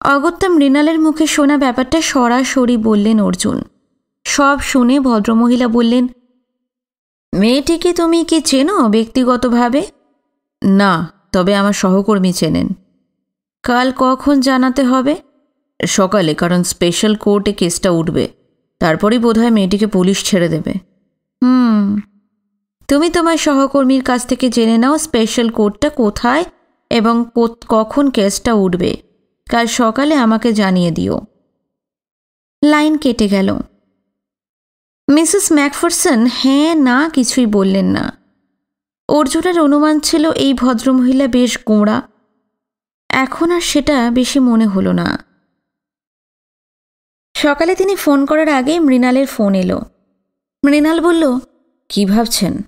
অগত্যা মৃণালের মুখে শোনা ব্যাপারটা সরাসরি বললেন অর্জুন। সব শুনে ভদ্রমহিলা বললেন মেয়েটিকে তুমি কি চেনো ব্যক্তিগতভাবে? না, তবে আমার সহকর্মী চেনেন। কাল কখন জানাতে হবে? সকালে, কারণ স্পেশাল কোর্টে কেসটা উঠবে। তারপরেই বোধহয় মেয়েটিকে পুলিশ ছেড়ে দেবে। হুম। তুমি তোমার সহকর্মীর কাছ থেকে জেনে নাও স্পেশাল কোর্টটা কোথায় এবং কখন কেসটা উঠবে। কাল সকালে আমাকে জানিয়ে দিও। লাইন কেটে গেল। মিসেস ম্যাকফারসন হ্যাঁ না, কিছুই বললেন না। অর্জুনের অনুমান ছিল এই ভদ্রমহিলা বেশ গোঁড়া। এখন আর সেটা বেশি মনে হলো না। সকালে তিনি ফোন করার আগে মৃণালের ফোন এলো। মৃণাল বলল, কি ভাবছেন?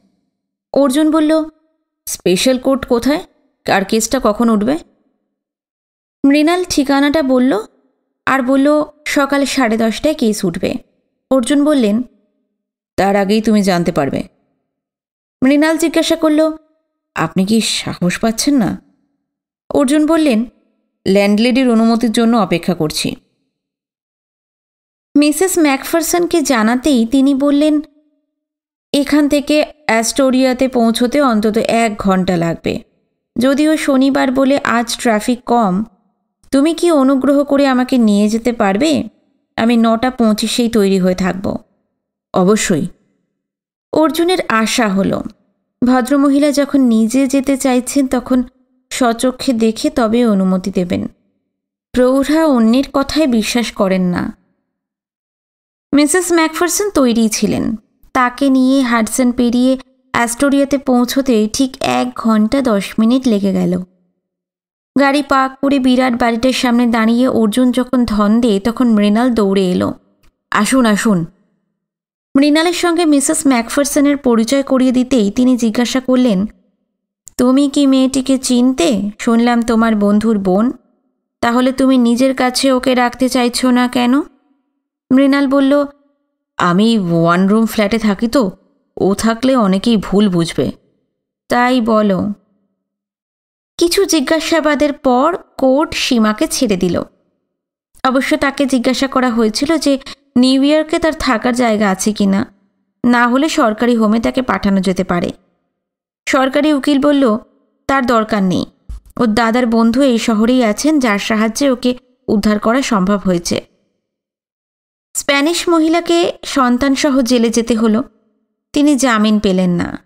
অর্জুন বলল, স্পেশাল কোর্ট কোথায়? আর কেসটা কখন উঠবে? মৃণাল ঠিকানাটা বলল আর বলল, সকাল সাড়ে দশটায় কেস উঠবে। অর্জুন বললেন তার আগেই তুমি জানতে পারবে। মৃণাল জিজ্ঞাসা করল, আপনি কি সাহস পাচ্ছেন না? অর্জুন বললেন, ল্যান্ডলেডির অনুমতির জন্য অপেক্ষা করছি। মিসেস ম্যাকফারসনকে জানাতেই তিনি বললেন, এখান থেকে অ্যাস্টোরিয়াতে পৌঁছতে অন্তত এক ঘণ্টা লাগবে। যদিও শনিবার বলে আজ ট্রাফিক কম, তুমি কি অনুগ্রহ করে আমাকে নিয়ে যেতে পারবে? আমি নটা পঁচিশেই তৈরি হয়ে থাকব। অবশ্যই। অর্জুনের আশা হলো, ভদ্রমহিলা যখন নিজে যেতে চাইছেন তখন সচক্ষে দেখে তবে অনুমতি দেবেন। প্রৌঢ়া অন্যের কথায় বিশ্বাস করেন না। মিসেস ম্যাকফারসন তৈরি ছিলেন। তাকে নিয়ে হাডসন পেরিয়ে অ্যাস্টোরিয়াতে পৌঁছতে ঠিক এক ঘণ্টা দশ মিনিট লেগে গেল। গাড়ি পাক করে বিরাট বাড়িটার সামনে দাঁড়িয়ে অর্জুন যখন ধন দেয় তখন মৃণাল দৌড়ে এলো। আসুন আসুন। মৃণালের সঙ্গে মিসেস ম্যাকফারসনের পরিচয় করিয়ে দিতেই তিনি জিজ্ঞাসা করলেন, তুমি কি মেয়েটিকে চিনতে? শুনলাম তোমার বন্ধুর বোন। তাহলে তুমি নিজের কাছে ওকে রাখতে চাইছো না কেন? মৃণাল বলল, আমি ওয়ান রুম ফ্ল্যাটে থাকি তো, ও থাকলে অনেকেই ভুল বুঝবে। তাই বলো। কিছু জিজ্ঞাসাবাদের পর কোর্ট সীমাকে ছেড়ে দিল। অবশ্য তাকে জিজ্ঞাসা করা হয়েছিল যে নিউ ইয়র্কে তার থাকার জায়গা আছে কি না না হলে সরকারি হোমে তাকে পাঠানো যেতে পারে। সরকারি উকিল বলল, তার দরকার নেই। ওর দাদার বন্ধু এই শহরেই আছেন, যার সাহায্যে ওকে উদ্ধার করা সম্ভব হয়েছে। স্প্যানিশ মহিলাকে সন্তানসহ জেলে যেতে হলো। তিনি জামিন পেলেন না।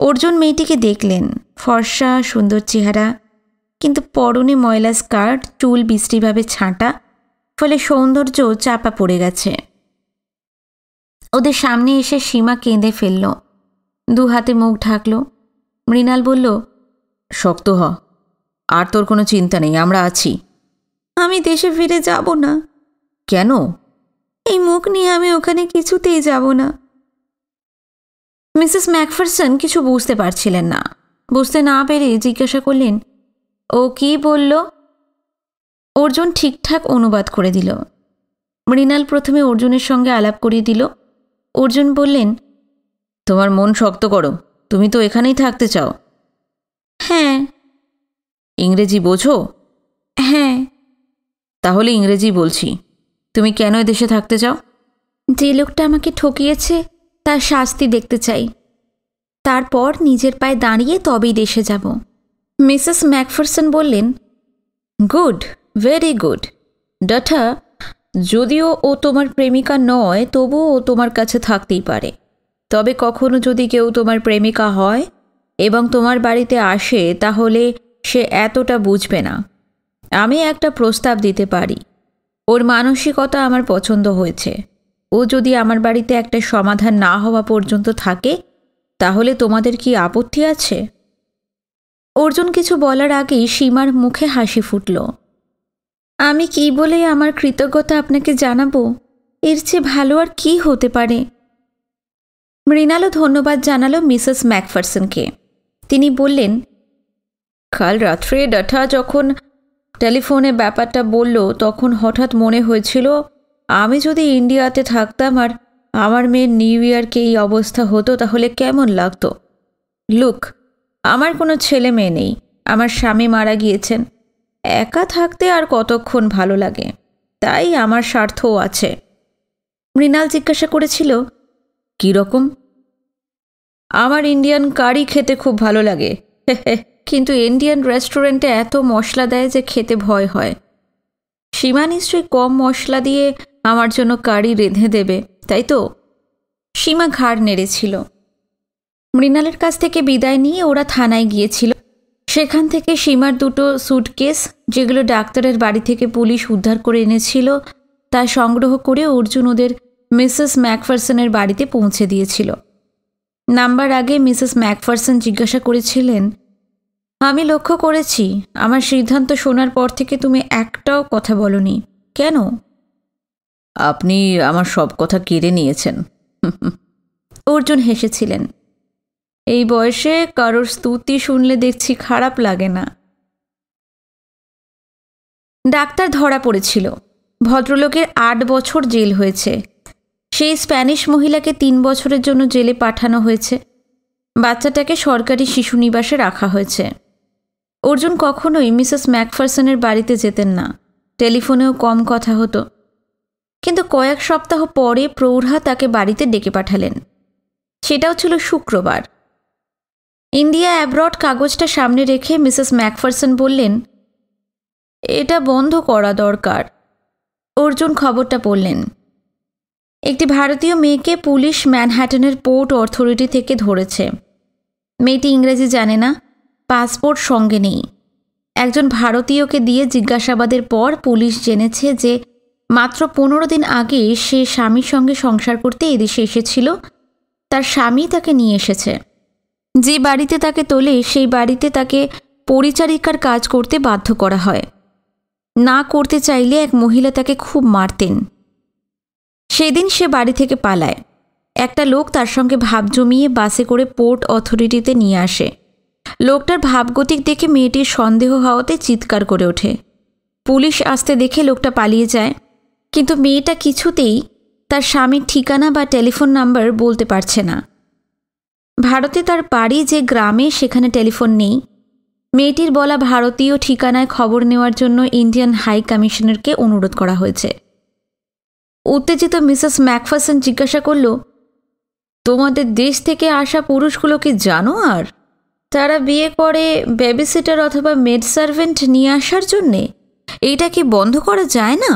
অর্জুন মেয়েটিকে দেখলেন, ফর্সা, সুন্দর চেহারা, কিন্তু পরনে ময়লা স্কার্ট, চুল বিশ্রীভাবে ছাঁটা ফলে সৌন্দর্য চাপা পড়ে গেছে। ওদের সামনে এসে সীমা কেঁদে ফেলল। দু হাতে মুখ ঢাকল। মৃণাল বলল, শক্ত হ। আর তোর কোনো চিন্তা নেই, আমরা আছি। আমি দেশে ফিরে যাব না। কেন? এই মুখ নিয়ে আমি ওখানে কিছুতেই যাব না। মিসেস ম্যাকফারসন কিছু বুঝতে পারছিলেন না। বুঝতে না পেরে জিজ্ঞাসা করলেন, ও কি বলল? অর্জুন ঠিকঠাক অনুবাদ করে দিল। মৃণাল প্রথমে অর্জুনের সঙ্গে আলাপ করিয়ে দিল। অর্জুন বললেন তোমার মন শক্ত করো তুমি তো এখানেই থাকতে চাও। হ্যাঁ। ইংরেজি বোঝো? হ্যাঁ। তাহলে ইংরেজি বলছি। তুমি কেন দেশে থাকতে চাও? যে লোকটা আমাকে ঠকিয়েছে তার শাস্তি দেখতে চাই। তারপর নিজের পায়ে দাঁড়িয়ে তবেই দেশে যাব। মিসেস ম্যাকফারসন বললেন গুড। ভেরি গুড ডাটা যদিও ও তোমার প্রেমিকা নয়, তবুও ও তোমার কাছে থাকতেই পারে। তবে কখনো যদি কেউ তোমার প্রেমিকা হয় এবং তোমার বাড়িতে আসে, তাহলে সে এতটা বুঝবে না। আমি একটা প্রস্তাব দিতে পারি। ওর মানসিকতা আমার পছন্দ হয়েছে। ও যদি আমার বাড়িতে একটা সমাধান না হওয়া পর্যন্ত থাকে, তাহলে তোমাদের কি আপত্তি আছে? অর্জুন কিছু বলার আগেই সীমার মুখে হাসি ফুটল। আমি কি বলে আমার কৃতজ্ঞতা আপনাকে জানাব? এর চেয়ে ভালো আর কি হতে পারে? মৃণালও ধন্যবাদ জানালো মিসেস ম্যাকফারসনকে। তিনি বললেন, কাল রাত্রে ডাটা যখন টেলিফোনে ব্যাপারটা বলল, তখন হঠাৎ মনে হয়েছিল, আমি যদি ইন্ডিয়াতে থাকতাম আর আমার মেয়ের নিউ ইয়ারকে এই অবস্থা হতো, তাহলে কেমন লাগতো? লুক, আমার কোনো ছেলে মেয়ে নেই। আমার স্বামী মারা গিয়েছেন। একা থাকতে আর কতক্ষণ ভালো লাগে? তাই আমার স্বার্থও আছে। মৃণাল জিজ্ঞাসা করেছিল কীরকম আমার ইন্ডিয়ান কারি খেতে খুব ভালো লাগে। কিন্তু ইন্ডিয়ান রেস্টুরেন্টে এত মশলা দেয় যে খেতে ভয় হয়। সীমা নিশ্চয়ই কম মশলা দিয়ে আমার জন্য কারি রেঁধে দেবে, তাই তো? সীমা ঘাড় নেড়েছিল। মৃণালের কাছ থেকে বিদায় নিয়ে ওরা থানায় গিয়েছিল। সেখান থেকে সীমার দুটো সুটকেস যেগুলো ডাক্তারের বাড়ি থেকে পুলিশ উদ্ধার করে এনেছিল তা সংগ্রহ করে অর্জুন ওদের মিসেস ম্যাকফারসনের বাড়িতে পৌঁছে দিয়েছিল। নাম্বার আগে মিসেস ম্যাকফারসন জিজ্ঞাসা করেছিলেন আমি লক্ষ্য করেছি আমার সিদ্ধান্ত শোনার পর থেকে তুমি একটাও কথা বলনি। কেন? আপনি আমার সব কথা কেড়ে নিয়েছেন। অর্জুন হেসেছিলেন এই বয়সে কারোর স্তুতি শুনলে দেখছি খারাপ লাগে না। ডাক্তার ধরা পড়েছিল। ভদ্রলোকের আট বছর জেল হয়েছে। সেই স্প্যানিশ মহিলাকে তিন বছরের জন্য জেলে পাঠানো হয়েছে। বাচ্চাটাকে সরকারি শিশু নিবাসে রাখা হয়েছে। অর্জুন কখনোই মিসেস ম্যাকফারসনের বাড়িতে যেতেন না। টেলিফোনেও কম কথা হতো। কিন্তু কয়েক সপ্তাহ পরে প্রৌঢ়া তাকে বাড়িতে ডেকে পাঠালেন। সেটাও ছিল শুক্রবার। ইন্ডিয়া অ্যাব্রড কাগজটা সামনে রেখে মিসেস ম্যাকফারসন বললেন এটা বন্ধ করা দরকার। অর্জুন খবরটা পড়লেন। একটি ভারতীয় মেয়েকে পুলিশ ম্যানহ্যাটনের পোর্ট অথরিটি থেকে ধরেছে। মেয়েটি ইংরেজি জানে না, পাসপোর্ট সঙ্গে নেই। একজন ভারতীয়কে দিয়ে জিজ্ঞাসাবাদের পর পুলিশ জেনেছে যে মাত্র পনেরো দিন আগে সে স্বামীর সঙ্গে সংসার করতে এদেশে এসেছিল, তার স্বামী তাকে নিয়ে এসেছে। যে বাড়িতে তাকে তোলে, সেই বাড়িতে তাকে পরিচারিকার কাজ করতে বাধ্য করা হয়। না করতে চাইলে এক মহিলা তাকে খুব মারতেন। সেদিন সে বাড়ি থেকে পালায়। একটা লোক তার সঙ্গে ভাব জমিয়ে বাসে করে পোর্ট অথরিটিতে নিয়ে আসে। লোকটার ভাবগতিক দেখে মেয়েটির সন্দেহ হওয়াতে চিৎকার করে ওঠে। পুলিশ আসতে দেখে লোকটা পালিয়ে যায়, কিন্তু মেয়েটা কিছুতেই তার স্বামীর ঠিকানা বা টেলিফোন নাম্বার বলতে পারছে না। ভারতে তার বাড়ি যে গ্রামে সেখানে টেলিফোন নেই মেয়েটির বলা ভারতীয় ঠিকানায় খবর নেওয়ার জন্য ইন্ডিয়ান হাই কমিশনারকে অনুরোধ করা হয়েছে। উত্তেজিত মিসেস ম্যাকফাসন জিজ্ঞাসা করল, তোমাদের দেশ থেকে আসা পুরুষগুলোকে জানো আর? তারা বিয়ে করে বেবিসিটার অথবা মেড সার্ভেন্ট নিয়ে আসার জন্যে? এইটা কি বন্ধ করা যায় না?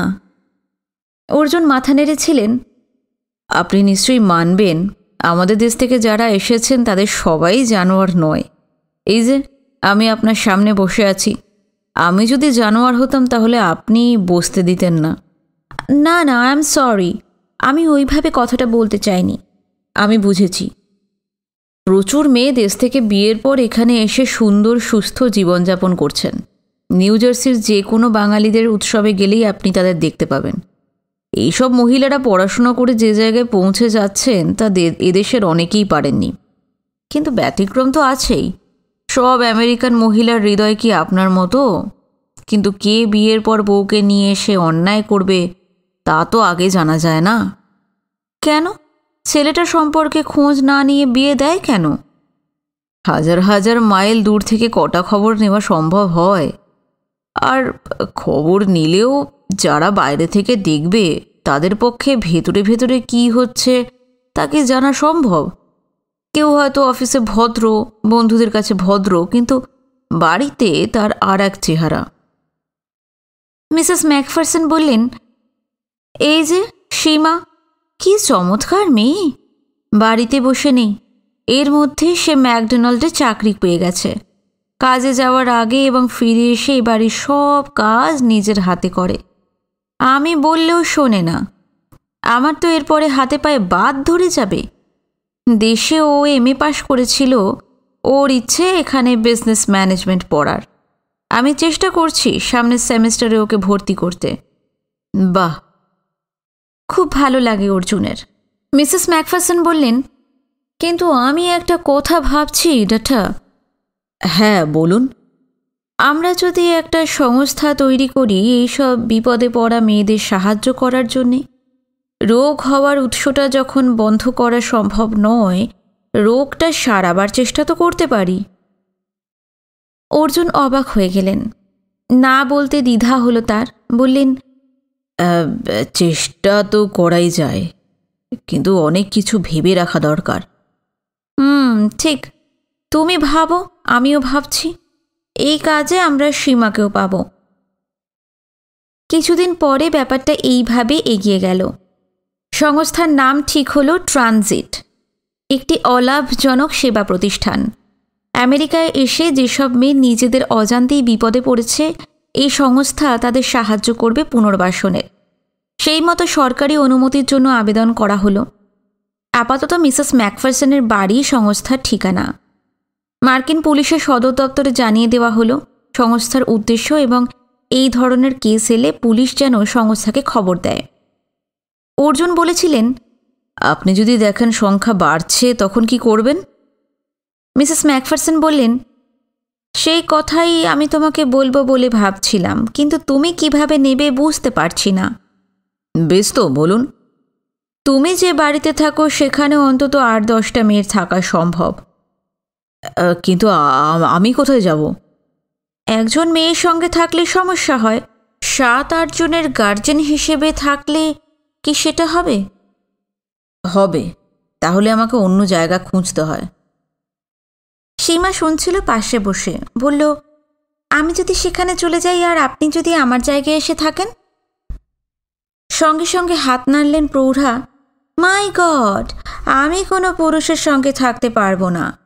অর্জুন মাথা নেড়েছিলেন আপনি নিশ্চয়ই মানবেন। আমাদের দেশ থেকে যারা এসেছেন তাদের সবাই জানোয়ার নয়। এই যে আমি আপনার সামনে বসে আছি। আমি যদি জানোয়ার হতাম তাহলে আপনি বসতে দিতেন না। না না, আই এম সরি। আমি ওইভাবে কথাটা বলতে চাইনি। আমি বুঝেছি। প্রচুর মেয়ে দেশ থেকে বিয়ের পর এখানে এসে সুন্দর, সুস্থ জীবনযাপন করছেন। নিউ জার্সির যে কোনো বাঙালিদের উৎসবে গেলেই আপনি তাদের দেখতে পাবেন। এইসব মহিলারা পড়াশোনা করে যে জায়গায় পৌঁছে যাচ্ছেন তা এদেশের অনেকেই পারেননি। কিন্তু ব্যতিক্রম তো আছেই। সব আমেরিকান মহিলার হৃদয় কি আপনার মতো? কিন্তু কে বিয়ের পর বউকে নিয়ে এসে অন্যায় করবে, তা তো আগে জানা যায় না। কেন? ছেলেটা সম্পর্কে খোঁজ না নিয়ে বিয়ে দেয় কেন? হাজার হাজার মাইল দূর থেকে কটা খবর নেওয়া সম্ভব হয়। আর খবর নিলেও যারা বাইরে থেকে দেখবে, তাদের পক্ষে ভেতরে ভেতরে কি হচ্ছে, তাকে জানা সম্ভব। কেউ হয়তো অফিসে ভদ্র, বন্ধুদের কাছে ভদ্র, কিন্তু বাড়িতে তার আর এক চেহারা। মিসেস ম্যাকফারসন বললেন, এই যে, সীমা, কি চমৎকার মেয়ে। বাড়িতে বসে নেই, এর মধ্যে সে ম্যাকডোনাল্ডে চাকরি পেয়ে গেছে। কাজে যাওয়ার আগে এবং ফিরে এসে বাড়ির সব কাজ নিজের হাতে করে। আমি বললেও শোনে না। আমার তো এরপরে হাতে পায়ে বাদ ধরে যাবে। দেশে ও এম এ পাশ করেছিল। ওর ইচ্ছে এখানে বিজনেস ম্যানেজমেন্ট পড়ার। আমি চেষ্টা করছি সামনের সেমিস্টারে ওকে ভর্তি করতে। বাহ! খুব ভালো লাগে অর্জুনের। মিসেস ম্যাকফাসন বললেন কিন্তু আমি একটা কথা ভাবছি ডাটা হ্যাঁ বলুন। আমরা যদি একটা সংস্থা তৈরি করি এইসব বিপদে পড়া মেয়েদের সাহায্য করার জন্যে রোগ হওয়ার উৎসটা যখন বন্ধ করা সম্ভব নয়, রোগটা সারাবার চেষ্টা তো করতে পারি। অর্জুন অবাক হয়ে গেলেন। না বলতে দ্বিধা হলো তার, বললেন চেষ্টা তো করাই যায়, কিন্তু অনেক কিছু ভেবে রাখা দরকার। হুম, ঠিক। তুমি ভাবো, আমিও ভাবছি। এই কাজে আমরা সীমাকেও পাব। কিছুদিন পরে ব্যাপারটা এইভাবে এগিয়ে গেল। সংস্থার নাম ঠিক হল ট্রানজিট, একটি অলাভজনক সেবা প্রতিষ্ঠান। আমেরিকায় এসে যেসব মেয়ে নিজেদের অজান্তেই বিপদে পড়েছে, এই সংস্থা তাদের সাহায্য করবে পুনর্বাসনের সেই মতো সরকারি অনুমতির জন্য আবেদন করা হলো। আপাতত মিসেস ম্যাকফারসনের বাড়ি সংস্থার ঠিকানা। মার্কিন পুলিশের সদর দপ্তরে জানিয়ে দেওয়া হলো, সংস্থার উদ্দেশ্য এবং এই ধরনের কেস এলে পুলিশ যেন সংস্থাকে খবর দেয়। অর্জুন বলেছিলেন, আপনি যদি দেখেন সংখ্যা বাড়ছে, তখন কি করবেন? মিসেস ম্যাকফারসন বললেন, সেই কথাই আমি তোমাকে বলব বলে ভাবছিলাম, কিন্তু তুমি কীভাবে নেবে বুঝতে পারছি না। বেশ তো, বলুন। তুমি যে বাড়িতে থাকো, সেখানে অন্তত আট দশটা মেয়ের থাকা সম্ভব। কিন্তু আমি কোথায় যাব? একজন মেয়ের সঙ্গে থাকলে সমস্যা হয়। সাত আটজনের গার্জেন হিসেবে থাকলে কি সেটা হবে? হবে। তাহলে আমাকে অন্য জায়গা খুঁজতে হয়। সীমা শুনছিল পাশে বসে। বলল আমি যদি সেখানে চলে যাই আর আপনি যদি আমার জায়গায় এসে থাকেন? সঙ্গে সঙ্গে হাত নাড়লেন প্রৌঢ়া মাই গড আমি কোনো পুরুষের সঙ্গে থাকতে পারব না।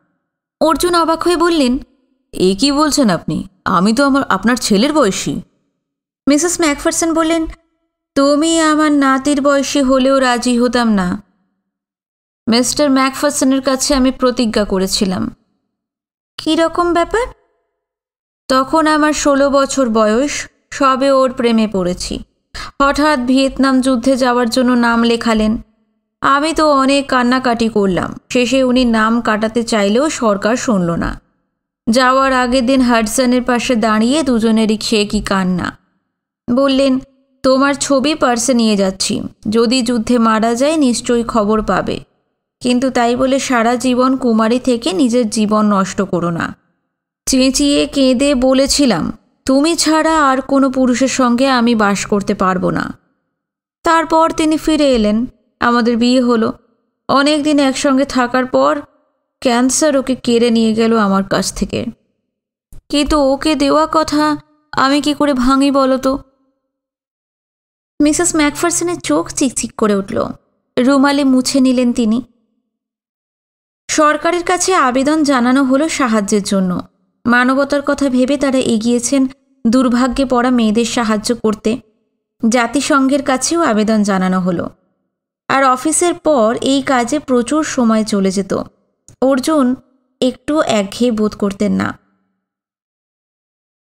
অর্জুন অবাক হয়ে বললেন এ কি বলছেন আপনি? আমি তো আমার আপনার ছেলের বয়সী। মিসেস ম্যাকফারসন বললেন তুমি আমার নাতির বয়সী হলেও রাজি হতাম না। মিস্টার ম্যাকফারসনের কাছে আমি প্রতিজ্ঞা করেছিলাম। কী রকম ব্যাপার? তখন আমার ষোলো বছর বয়স, সবে ওর প্রেমে পড়েছি। হঠাৎ ভিয়েতনাম যুদ্ধে যাওয়ার জন্য নাম লেখালেন। আমি তো অনেক কান্নাকাটি করলাম। শেষে উনি নাম কাটাতে চাইলেও সরকার শুনল না। যাওয়ার আগের দিন হাডসনের পাশে দাঁড়িয়ে দুজনেরই খেয়ে কি কান্না। বললেন তোমার ছবি পার্সে নিয়ে যাচ্ছি। যদি যুদ্ধে মারা যায়, নিশ্চয়ই খবর পাবে। কিন্তু তাই বলে সারা জীবন কুমারী থেকে নিজের জীবন নষ্ট করো না। চেঁচিয়ে কেঁদে বলেছিলাম, তুমি ছাড়া আর কোনো পুরুষের সঙ্গে আমি বাস করতে পারব না। তারপর তিনি ফিরে এলেন। আমাদের বিয়ে হলো। অনেক দিন একসঙ্গে থাকার পর ক্যান্সার ওকে কেড়ে নিয়ে গেল আমার কাছ থেকে। কিন্তু ওকে দেওয়া কথা আমি কি করে ভাঙি বলো তো? মিসেস ম্যাকফারসনের চোখ চিকচিক করে উঠল। রুমালে মুছে নিলেন তিনি। সরকারের কাছে আবেদন জানানো হলো সাহায্যের জন্য। মানবতার কথা ভেবে তারা এগিয়েছেন দুর্ভাগ্যে পড়া মেয়েদের সাহায্য করতে। জাতিসংঘের কাছেও আবেদন জানানো হলো। আর অফিসের পর এই কাজে প্রচুর সময় চলে যেত। অর্জুন একটু একঘেয়ে বোধ করতেন না।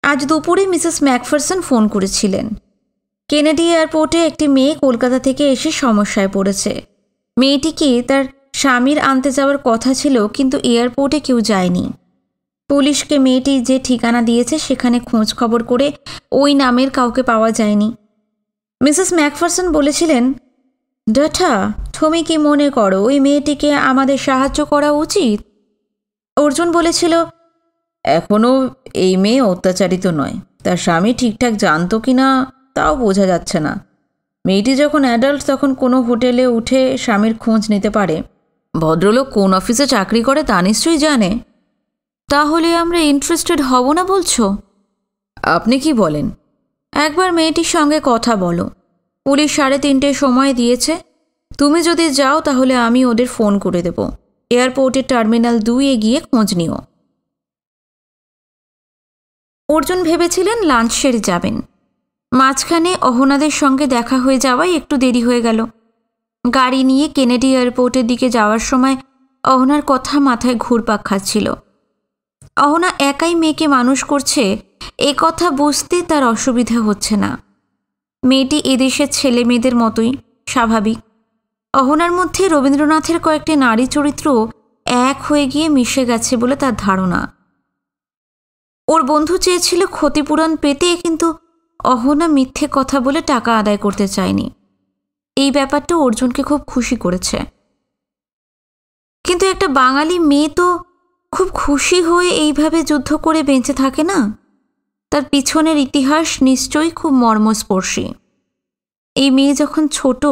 আজ দুপুরে মিসেস ম্যাকফারসন ফোন করেছিলেন। কেনেডি এয়ারপোর্টে একটি মেয়ে কলকাতা থেকে এসে সমস্যায় পড়েছে। মেয়েটিকে তার স্বামীর আনতে যাওয়ার কথা ছিল কিন্তু এয়ারপোর্টে কেউ যায়নি। পুলিশকে মেয়েটি যে ঠিকানা দিয়েছে সেখানে খোঁজ খবর করে ওই নামের কাউকে পাওয়া যায়নি। মিসেস ম্যাকফারসন বলেছিলেন ডাঠা তুমি কি মনে করো ওই মেয়েটিকে আমাদের সাহায্য করা উচিত? অর্জুন বলেছিল এখনও এই মেয়ে অত্যাচারিত নয়। তার স্বামী ঠিকঠাক জানতো কি না তাও বোঝা যাচ্ছে না। মেয়েটি যখন অ্যাডাল্ট তখন কোনো হোটেলে উঠে স্বামীর খোঁজ নিতে পারে। ভদ্রলোক কোন অফিসে চাকরি করে তা নিশ্চয়ই জানে। তাহলে আমরা ইন্টারেস্টেড হব না বলছো? আপনি কি বলেন? একবার মেয়েটির সঙ্গে কথা বলো। পুলিশ সাড়ে তিনটে সময় দিয়েছে। তুমি যদি যাও, তাহলে আমি ওদের ফোন করে দেব। এয়ারপোর্টের টার্মিনাল দুইয়ে গিয়ে খোঁজ নিও। অর্জুন ভেবেছিলেন লাঞ্চ সেরে যাবেন। মাঝখানে অহনাদের সঙ্গে দেখা হয়ে যাওয়ায় একটু দেরি হয়ে গেল। গাড়ি নিয়ে কেনেডি এয়ারপোর্টের দিকে যাওয়ার সময় অহনার কথা মাথায় ঘুরপাক খাচ্ছিল। অহনা একাই মেয়েকে মানুষ করছে, এ কথা বুঝতে তার অসুবিধা হচ্ছে না। মেয়েটি এদেশের ছেলে মেয়েদের মতোই, স্বাভাবিক। অহনার মধ্যে রবীন্দ্রনাথের কয়েকটি নারী চরিত্র এক হয়ে গিয়ে মিশে গেছে বলে তার ধারণা। ওর বন্ধু চেয়েছিল ক্ষতিপূরণ পেতে, কিন্তু অহনা মিথ্যে কথা বলে টাকা আদায় করতে চায়নি। এই ব্যাপারটা অর্জুনকে খুব খুশি করেছে। কিন্তু একটা বাঙালি মেয়ে তো খুব খুশি হয়ে এইভাবে যুদ্ধ করে বেঁচে থাকে না? তার পিছনের ইতিহাস নিশ্চয়ই খুব মর্মস্পর্শী। এই মেয়ে যখন ছোট,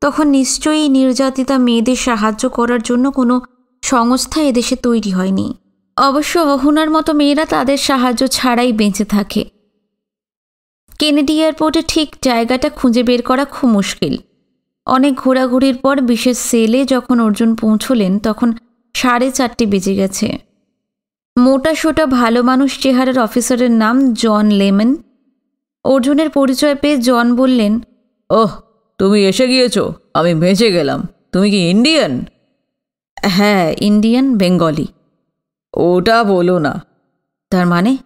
তখন নিশ্চয়ই নির্যাতিতা মেয়েদের সাহায্য করার জন্য কোনো সংস্থা এদেশে তৈরি হয়নি। অবশ্য অহনার মতো মেয়েরা তাদের সাহায্য ছাড়াই বেঁচে থাকে। কেনেডি এয়ারপোর্টে ঠিক জায়গাটা খুঁজে বের করা খুব মুশকিল। অনেক ঘোরাঘুরির পর বিশেষ সেলে যখন অর্জুন পৌঁছলেন তখন সাড়ে চারটে বেজে গেছে। মোটা সোটা ভালো মানুষ চেহারার অফিসারের নাম জন লেমন। অর্জুনের পরিচয় পেয়ে জন বললেন ওহ তুমি এসে গিয়েছো আমি বেঁচে গেলাম। তুমি কি ইন্ডিয়ান? হ্যাঁ ইন্ডিয়ান বেঙ্গলি। ওটা বলো না। তার মানে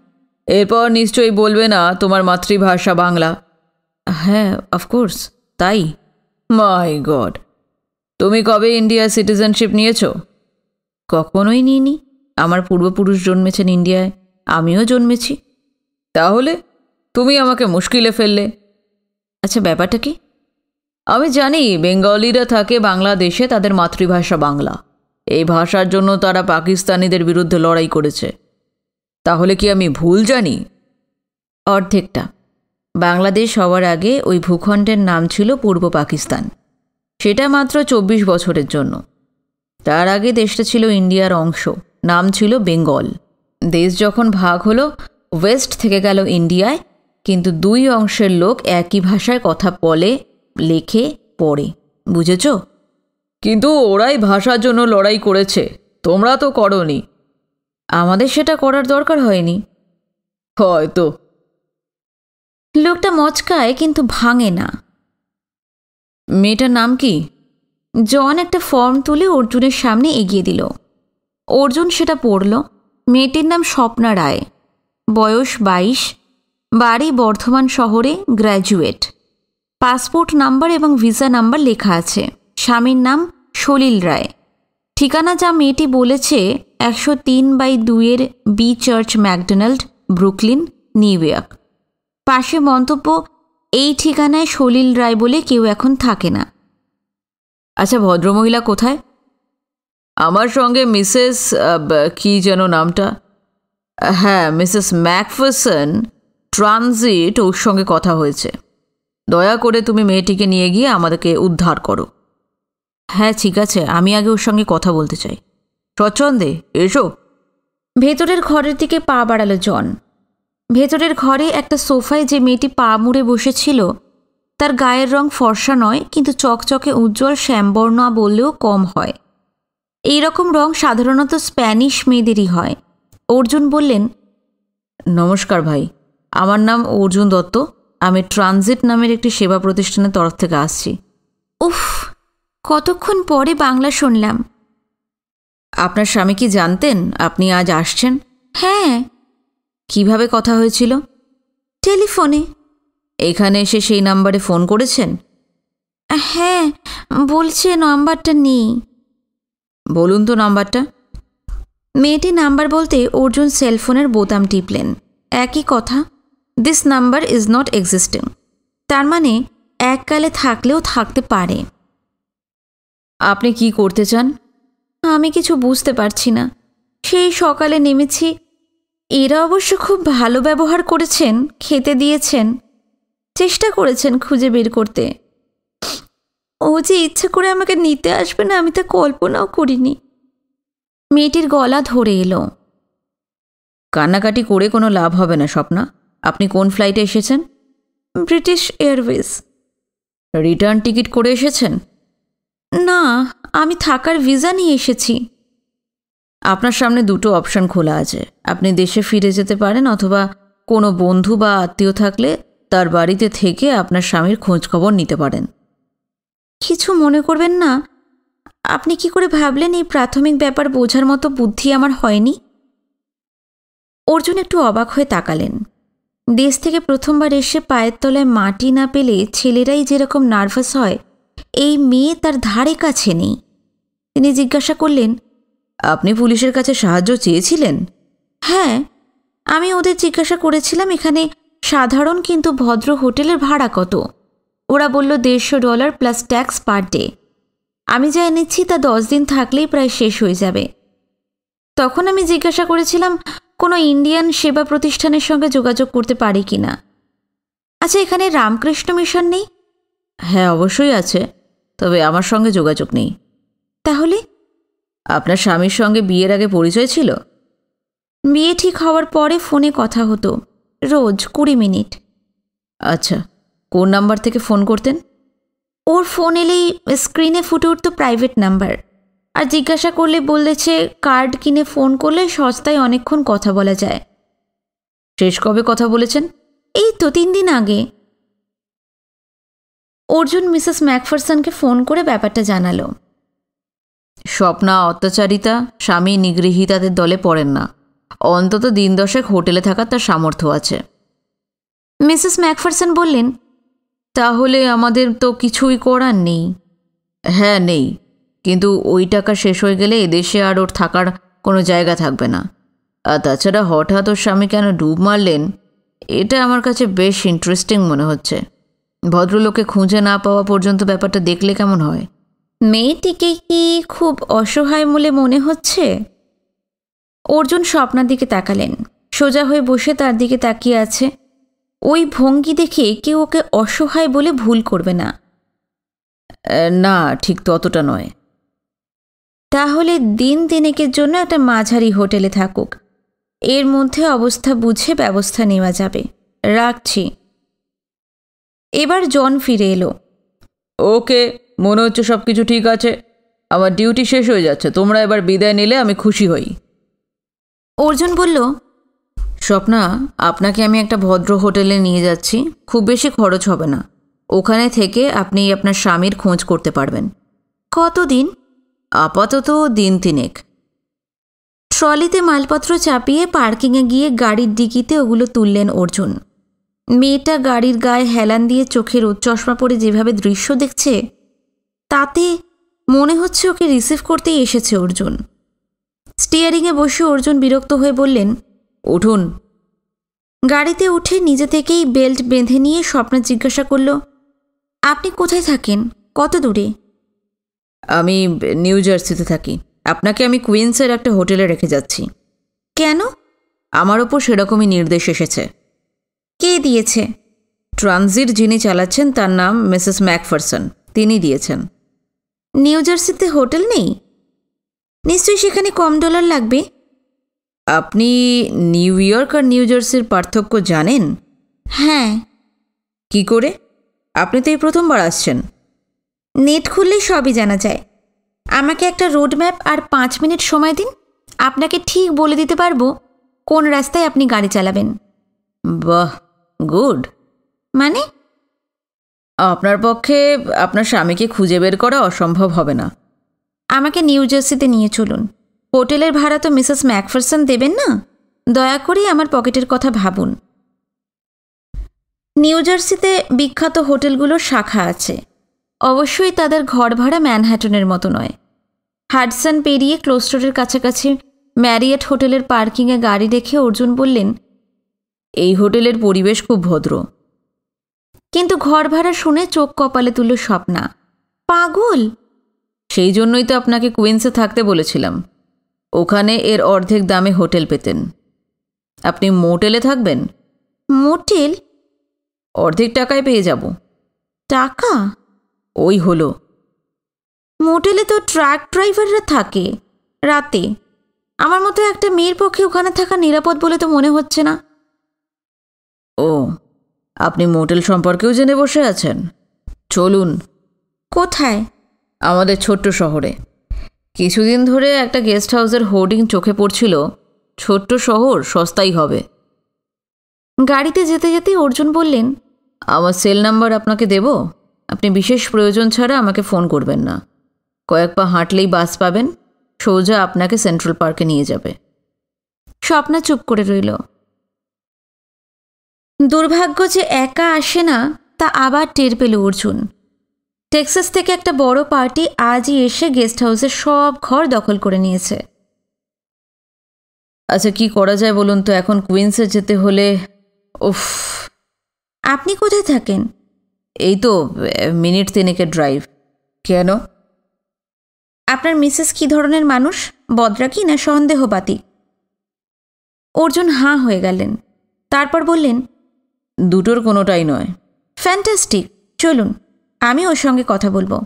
এরপর নিশ্চয়ই বলবে না তোমার মাতৃভাষা বাংলা। হ্যাঁ অফকোর্স তাই। মাই গড তুমি কবে ইন্ডিয়া সিটিজেনশিপ নিয়েছো? কখনোই নিইনি। আমার পূর্বপুরুষ জন্মেছেন ইন্ডিয়ায় আমিও জন্মেছি। তাহলে তুমি আমাকে মুশকিলে ফেললে। আচ্ছা ব্যাপারটা কি? আমি জানি বেঙ্গলিরা থাকে বাংলাদেশে তাদের মাতৃভাষা বাংলা। এই ভাষার জন্য তারা পাকিস্তানিদের বিরুদ্ধে লড়াই করেছে। তাহলে কি আমি ভুল জানি? অর্ধেকটা। বাংলাদেশ হওয়ার আগে ওই ভূখণ্ডের নাম ছিল পূর্ব পাকিস্তান। সেটা মাত্র চব্বিশ বছরের জন্য। তার আগে দেশটা ছিল ইন্ডিয়ার অংশ, নাম ছিল বেঙ্গল। দেশ যখন ভাগ হলো, ওয়েস্ট থেকে গেল ইন্ডিয়ায়, কিন্তু দুই অংশের লোক একই ভাষায় কথা বলে, লেখে, পড়ে। বুঝেছ? কিন্তু ওরাই ভাষার জন্য লড়াই করেছে। তোমরা তো করনি। আমাদের সেটা করার দরকার হয়নি। হয়তো। লোকটা মচকায় কিন্তু ভাঙে না। মেয়েটার নাম কি? জন একটা ফর্ম তুলে অর্জুনের সামনে এগিয়ে দিল। অর্জুন সেটা পড়ল। মেয়েটির নাম স্বপ্না রায়। বয়স বাইশ। বাড়ি বর্ধমান শহরে গ্র্যাজুয়েট। পাসপোর্ট নাম্বার এবং ভিসা নাম্বার লেখা আছে। স্বামীর নাম সলিল রায়। ঠিকানা যা মেয়েটি বলেছে, একশো তিন বাই দুইয়ের B church McDonald, Brooklyn, New York. পাশে মন্তব্য, এই ঠিকানায় সলিল রায় বলে কেউ এখন থাকে না। আচ্ছা ভদ্রমহিলা কোথায়? আমার সঙ্গে মিসেস কি যেন নামটা? হ্যাঁ মিসেস ম্যাকফারসন ট্রানজিট ওর সঙ্গে কথা হয়েছে। দয়া করে তুমি মেয়েটিকে নিয়ে গিয়ে আমাদেরকে উদ্ধার করো। হ্যাঁ ঠিক আছে। আমি আগে ওর সঙ্গে কথা বলতে চাই। স্বচ্ছন্দে এসো। ভেতরের ঘরের দিকে পা বাড়ালো জন। ভেতরের ঘরে একটা সোফায় যে মেয়েটি পা মুড়ে বসেছিল তার গায়ের রং ফর্সা নয় কিন্তু চকচকে উজ্জ্বল শ্যামবর্ণ বললেও কম হয়। এই রকম রং সাধারণত স্প্যানিশ মেয়েদেরই হয়। অর্জুন বললেন নমস্কার ভাই। আমার নাম অর্জুন দত্ত। আমি ট্রানজিট নামের একটি সেবা প্রতিষ্ঠানের তরফ থেকে আসছি। উফ কতক্ষণ পরে বাংলা শুনলাম? আপনার স্বামী কি জানতেন আপনি আজ আসছেন? হ্যাঁ। কীভাবে কথা হয়েছিল? টেলিফোনে। এখানে এসে সেই নাম্বারে ফোন করেছেন? হ্যাঁ বলছে নাম্বারটা নেই। বলুন তো নাম্বারটা। মেয়েটি নাম্বার বলতে অর্জুন সেলফোনের বোতাম টিপলেন। একই কথা this number is not existing তার মানে এককালে থাকলেও থাকতে পারে। আপনি কি করতে চান? আমি কিছু বুঝতে পারছি না। সেই সকালে নেমেছি। এরা অবশ্য খুব ভালো ব্যবহার করেছেন, খেতে দিয়েছেন। চেষ্টা করেছেন খুঁজে বের করতে। ও যে ইচ্ছে করে আমাকে নিতে আসবে না, আমি তা কল্পনাও করিনি। মেয়েটির গলা ধরে এলো। কান্নাকাটি করে কোনো লাভ হবে না, স্বপ্না। আপনি কোন ফ্লাইটে এসেছেন? British Airways. রিটার্ন টিকিট করে এসেছেন? না, আমি থাকার ভিসা নিয়ে এসেছি। আপনার সামনে দুটো অপশন খোলা আছে। আপনি দেশে ফিরে যেতে পারেন অথবা কোনো বন্ধু বা আত্মীয় থাকলে তার বাড়িতে থেকে আপনার স্বামীর খোঁজ খবর নিতে পারেন। কিছু মনে করবেন না, আপনি কি করে ভাবলেন এই প্রাথমিক ব্যাপার বোঝার মতো বুদ্ধি আমার হয়নি? অর্জুন একটু অবাক হয়ে তাকালেন। দেশ থেকে প্রথমবার এসে পায়ের তলায় মাটি না পেলে ছেলেরাই যেরকম নার্ভাস হয় এই মেয়ে তার ধারে কাছে নেই। তিনি জিজ্ঞাসা করলেন, আপনি পুলিশের কাছে সাহায্য চেয়েছিলেন? হ্যাঁ আমি ওদের জিজ্ঞাসা করেছিলাম এখানে সাধারণ কিন্তু ভদ্র হোটেলের ভাড়া কত। ওরা বলল, দেড়শো dollar plus tax per day. আমি যা এনেছি তা দশ দিন থাকলেই প্রায় শেষ হয়ে যাবে। তখন আমি জিজ্ঞাসা করেছিলাম, কোনো ইন্ডিয়ান সেবা প্রতিষ্ঠানের সঙ্গে যোগাযোগ করতে পারি কি না আচ্ছা এখানে রামকৃষ্ণ মিশন নেই? হ্যাঁ অবশ্যই আছে। তবে আমার সঙ্গে যোগাযোগ নেই। তাহলে? আপনার স্বামীর সঙ্গে বিয়ের আগে পরিচয় ছিল? বিয়ে ঠিক হওয়ার পরে ফোনে কথা হতো। রোজ কুড়ি মিনিট। আচ্ছা কোন নাম্বার থেকে ফোন করতেন? ওর ফোন এলেই স্ক্রিনে ফুটে উঠত প্রাইভেট নাম্বার। আর জিজ্ঞাসা করলে বলেছে কার্ড কিনে ফোন করলে সস্তায় অনেকক্ষণ কথা বলা যায়। শেষ কবে কথা বলেছেন? এই তো তিন দিন আগে। অর্জুন মিসেস ম্যাকফারসনকে ফোন করে ব্যাপারটা জানালো। স্বপ্না অত্যাচারিতা স্বামী নিগৃহীতাদের দলে পড়েন না। অন্তত দিন দশেক হোটেলে থাকার তার সামর্থ্য আছে। মিসেস ম্যাকফারসন বললেন তাহলে আমাদের তো কিছুই করার নেই। হ্যাঁ নেই। কিন্তু ওই টাকা শেষ হয়ে গেলে এদেশে আর ওর থাকার কোনো জায়গা থাকবে না। আর তাছাড়া হঠাৎ ওর স্বামী কেন ডুব মারলেন? এটা আমার কাছে বেশ ইন্টারেস্টিং মনে হচ্ছে। ভদ্রলোকে খুঁজে না পাওয়া পর্যন্ত ব্যাপারটা দেখলে কেমন হয়? মেয়েটিকে কি খুব অসহায় বলে মনে হচ্ছে? অর্জুন স্বপ্নার দিকে তাকালেন। সোজা হয়ে বসে তার দিকে তাকিয়ে আছে। ওই ভঙ্গি দেখে কেউ ওকে অসহায় বলে ভুল করবে না। না ঠিক ততটা নয়। তাহলে দিন দিনেকের জন্য একটা মাঝারি হোটেলে থাকুক। এর মধ্যে অবস্থা বুঝে ব্যবস্থা নেওয়া যাবে। রাখছি। এবার জন ফিরে এলো। ওকে মনে হচ্ছে সব কিছু ঠিক আছে। আমার ডিউটি শেষ হয়ে যাচ্ছে তোমরা এবার বিদায় নিলে আমি খুশি হই। অর্জুন বলল স্বপ্না আপনাকে আমি একটা ভদ্র হোটেলে নিয়ে যাচ্ছি খুব বেশি খরচ হবে না। ওখানে থেকে আপনি আপনার স্বামীর খোঁজ করতে পারবেন। কতদিন? আপাতত দিন তিনেক। ট্রলিতে মালপত্র চাপিয়ে পার্কিংয়ে গিয়ে গাড়ির ডিকিতে ওগুলো তুললেন অর্জুন। মেয়েটা গাড়ির গায়ে হেলান দিয়ে চোখে রোদ চশমা পরে যেভাবে দৃশ্য দেখছে তাতে মনে হচ্ছে ওকে রিসিভ করতেই এসেছে অর্জুন। স্টিয়ারিংয়ে বসে অর্জুন বিরক্ত হয়ে বললেন উঠুন। গাড়িতে উঠে নিজে থেকেই বেল্ট বেঁধে নিয়ে স্বপ্না জিজ্ঞাসা করল আপনি কোথায় থাকেন? কত দূরে? আমি নিউ জার্সিতে থাকি। আপনাকে আমি কুইন্সের একটা হোটেলে রেখে যাচ্ছি। কেন? আমার ওপর সেরকমই নির্দেশ এসেছে। কে দিয়েছে? ট্রানজিট যিনি চালাচ্ছেন তার নাম মিসেস ম্যাকফারসন। তিনি দিয়েছেন। নিউ জার্সিতে হোটেল নেই? নিশ্চয়ই সেখানে কম ডলার লাগবে। আপনি নিউ ইয়র্ক আর নিউ জার্সির পার্থক্য জানেন? হ্যাঁ। কি করে? আপনি তো এই প্রথমবার আসছেন। নেট খুললেই সবই জানা যায়। আমাকে একটা রোড ম্যাপ আর পাঁচ মিনিট সময় দিন। আপনাকে ঠিক বলে দিতে পারব কোন রাস্তায় আপনি গাড়ি চালাবেন। বাহ! গুড। মানে? আপনার পক্ষে আপনার স্বামীকে খুঁজে বের করা অসম্ভব হবে না। আমাকে নিউ জার্সিতে নিয়ে চলুন। হোটেলের ভাড়া তো মিসেস ম্যাকফারসন দেবেন না? দয়া করে আমার পকেটের কথা ভাবুন। নিউ জার্সিতে বিখ্যাত হোটেলগুলোর শাখা আছে। অবশ্যই তাদের ঘর ভাড়া ম্যানহ্যাটনের মতো নয়। হাডসন পেরিয়ে ক্লোস্টোরের কাছাকাছি ম্যারিয়েট হোটেলের পার্কিংয়ে গাড়ি রেখে অর্জুন বললেন এই হোটেলের পরিবেশ খুব ভদ্র। কিন্তু ঘর ভাড়া শুনে চোখ কপালে তুলল স্বপ্না। পাগল? সেই জন্যই তো আপনাকে কুইন্সে থাকতে বলেছিলাম। ওখানে এর অর্ধেক দামে হোটেল পেতেন। আপনি মোটেলে থাকবেন? মোটেল? অর্ধেক টাকায় পেয়ে যাব। টাকা? ওই হলো। মোটেলে তো ট্রাক ড্রাইভাররা থাকে। রাতে। আমার মতো একটা মেয়ের পক্ষে ওখানে থাকা নিরাপদ বলে তো মনে হচ্ছে না। ও আপনি মোটেল সম্পর্কেও জেনে বসে আছেন? চলুন। কোথায়? আমাদের ছোট্ট শহরে। কিছুদিন ধরে একটা গেস্ট হাউসের হোর্ডিং চোখে পড়ছিল ছোট্ট শহর সস্তাই হবে। গাড়িতে যেতে যেতে অর্জুন বললেন আমার সেল নাম্বার আপনাকে দেব? আপনি বিশেষ প্রয়োজন ছাড়া আমাকে ফোন করবেন না। কয়েক পা হাঁটলেই বাস পাবেন সোজা আপনাকে সেন্ট্রাল পার্কে নিয়ে যাবে। স্বপ্না চুপ করে রইল। দুর্ভাগ্য যে একা আসে না তা আবার টের পেল অর্জুন। টেক্সাস থেকে একটা বড় পার্টি আজই এসে গেস্ট হাউসের সব ঘর দখল করে নিয়েছে। আচ্ছা কি করা যায় বলুন তো? এখন কুইন্সে যেতে হলে উফ। আপনি কোথায় থাকেন? এই তো মিনিট তিনেকের ড্রাইভ। কেন? আপনার মিসেস কি ধরনের মানুষ? বদরা কি না সন্দেহবাদী অর্জুন হাঁ হয়ে গেলেন। তারপর বললেন দুটোর কোনোটাই নয়। ফ্যান্টাস্টিক চলুন আমি ওর সঙ্গে কথা বলব।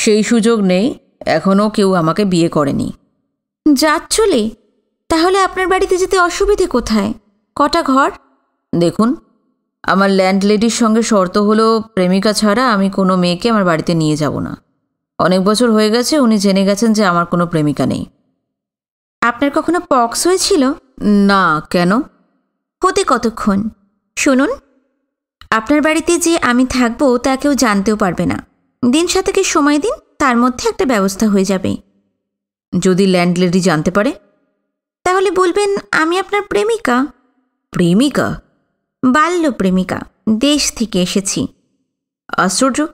সেই সুযোগ নেই এখনও কেউ আমাকে বিয়ে করেনি। যাত চলে তাহলে আপনার বাড়িতে যেতে অসুবিধে কোথায়? কটা ঘর? দেখুন আমার ল্যান্ডলেডির সঙ্গে শর্ত হলো প্রেমিকা ছাড়া আমি কোনো মেয়েকে আমার বাড়িতে নিয়ে যাব না। অনেক বছর হয়ে গেছে উনি জেনে গেছেন যে আমার কোনো প্রেমিকা নেই। আপনার কখনো পক্স হয়েছিল? না কেন? হতে কতক্ষণ? শুনুন, আপনার বাড়িতে যে আমি থাকব তা কেউ জানতেও পারবে না। দিন সাতেকে সময় দিন, তার মধ্যে একটা ব্যবস্থা হয়ে যাবে। যদি ল্যান্ডলেডি জানতে পারে, তাহলে বলবেন, আমি আপনার প্রেমিকা। প্রেমিকা? বাল্য প্রেমিকা, দেশ থেকে এসেছি। আশ্চর্য,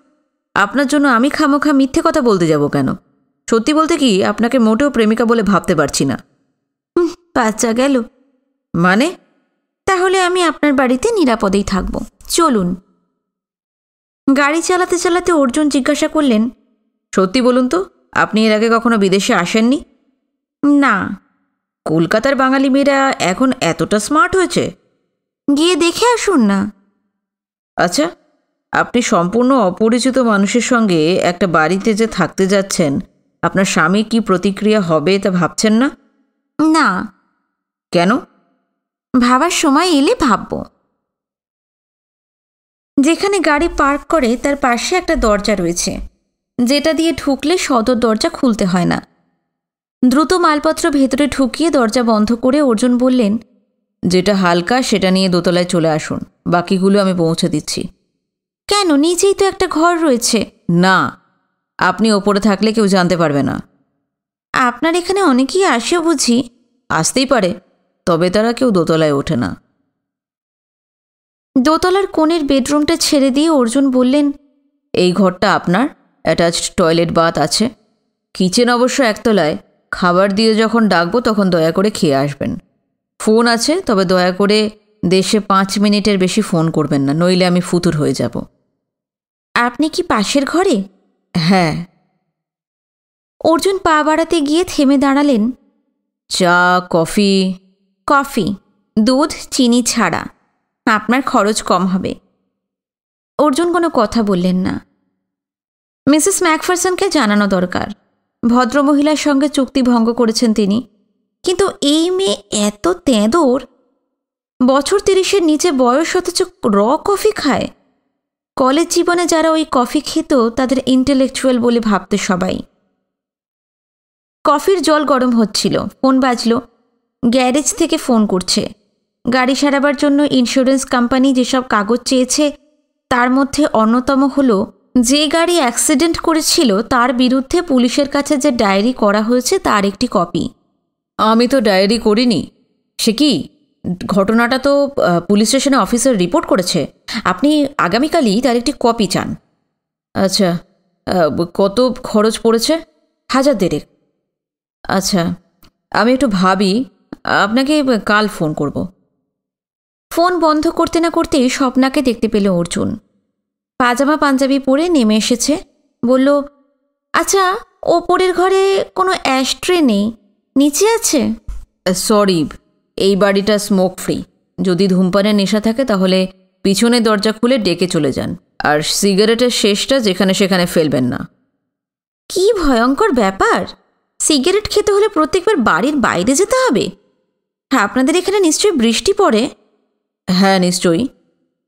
আপনার জন্য আমি খামোখা মিথ্যে কথা বলতে যাব কেন? সত্যি বলতে কি, আপনাকে মোটেও প্রেমিকা বলে ভাবতে পারছি না। বাচ্চা গেল। মানে? তাহলে আমি আপনার বাড়িতে নিরাপদেই থাকব। চলুন। গাড়ি চালাতে চালাতে অর্জুন জিজ্ঞাসা করলেন, সত্যি বলুন তো, আপনি এর আগে কখনো বিদেশে আসেননি? না। কলকাতার বাঙালি মেয়েরা এখন এতটা স্মার্ট হয়েছে? গিয়ে দেখে আসুন না। আচ্ছা আপনি সম্পূর্ণ অপরিচিত মানুষের সঙ্গে একটা বাড়িতে যে থাকতে যাচ্ছেন, আপনার স্বামী কি প্রতিক্রিয়া হবে তা ভাবছেন না? না। কেন? ভাবার সময় এলে ভাবব। যেখানে গাড়ি পার্ক করে, তার পাশে একটা দরজা রয়েছে। যেটা দিয়ে ঢুকলে সদর দরজা খুলতে হয় না। দ্রুত মালপত্র ভেতরে ঢুকিয়ে দরজা বন্ধ করে অর্জুন বললেন, যেটা হালকা, সেটা নিয়ে দোতলায় চলে আসুন। বাকিগুলো আমি পৌঁছে দিচ্ছি। কেন? নিচেই তো একটা ঘর রয়েছে। না, আপনি ওপরে থাকলে কেউ জানতে পারবে না। আপনার এখানে অনেকেই আসে বুঝি? আসতেই পারে। তবে তারা কেউ দোতলায় ওঠে না। দোতলার কোণের বেডরুমটা ছেড়ে দিয়ে অর্জুন বললেন এই ঘরটা আপনার? অ্যাটাচড টয়লেট বাথ আছে। কিচেন অবশ্য একতলায়। খাবার দিয়ে যখন ডাকবো তখন দয়া করে খেয়ে আসবেন। ফোন আছে তবে দয়া করে দেশে পাঁচ মিনিটের বেশি ফোন করবেন না নইলে আমি ফুতুর হয়ে যাব। আপনি কি পাশের ঘরে? হ্যাঁ। অর্জুন পা বাড়াতে গিয়ে থেমে দাঁড়ালেন। চা কফি কফি, দুধ, চিনি ছাড়া। আপনার খরচ কম হবে। অর্জুন কোনো কথা বললেন না। মিসেস ম্যাকফারসনকে জানানো দরকার। ভদ্রমহিলার সঙ্গে চুক্তি ভঙ্গ করেছেন তিনি। কিন্তু এই মেয়ে এত তেঁদোর। বছর তিরিশের নিচে বয়স অথচ র কফি খায়। কলেজ জীবনে যারা ওই কফি খেত, তাদের ইন্টেলেকচুয়াল বলে ভাবতে সবাই। কফির জল গরম হচ্ছিল, ফোন বাজলো। গ্যারেজ থেকে ফোন করছে। গাড়ি সারাবার জন্য ইন্স্যুরেন্স কোম্পানি যেসব কাগজ চেয়েছে, তার মধ্যে অন্যতম হলো, যে গাড়ি অ্যাক্সিডেন্ট করেছিল, তার বিরুদ্ধে পুলিশের কাছে যে ডায়েরি করা হয়েছে, তার একটি কপি আমি তো ডায়েরি করিনি। সে কি? ঘটনাটা তো পুলিশ স্টেশনে অফিসার রিপোর্ট করেছে। আপনি আগামীকালই তার একটি কপি চান। আচ্ছা কত খরচ পড়েছে? হাজার দেড়েক। আচ্ছা আমি একটু ভাবি আপনাকে কাল ফোন করব। ফোন বন্ধ করতে না করতেই স্বপ্নাকে দেখতে পেল অর্জুন। পাজামা পাঞ্জাবি পরে নেমে এসেছে। বলল আচ্ছা ওপরের ঘরে কোনো অ্যাশট্রে নেই নিচে আছে? সরি এই বাড়িটা স্মোক ফ্রি যদি ধূমপানের নেশা থাকে তাহলে পিছনে দরজা খুলে ডেকে চলে যান। আর সিগারেটের শেষটা যেখানে সেখানে ফেলবেন না। কি ভয়ঙ্কর ব্যাপার! সিগারেট খেতে হলে প্রত্যেকবার বাড়ির বাইরে যেতে হবে। হ্যাঁ আপনাদের এখানে নিশ্চয়ই বৃষ্টি পড়ে? হ্যাঁ নিশ্চয়ই।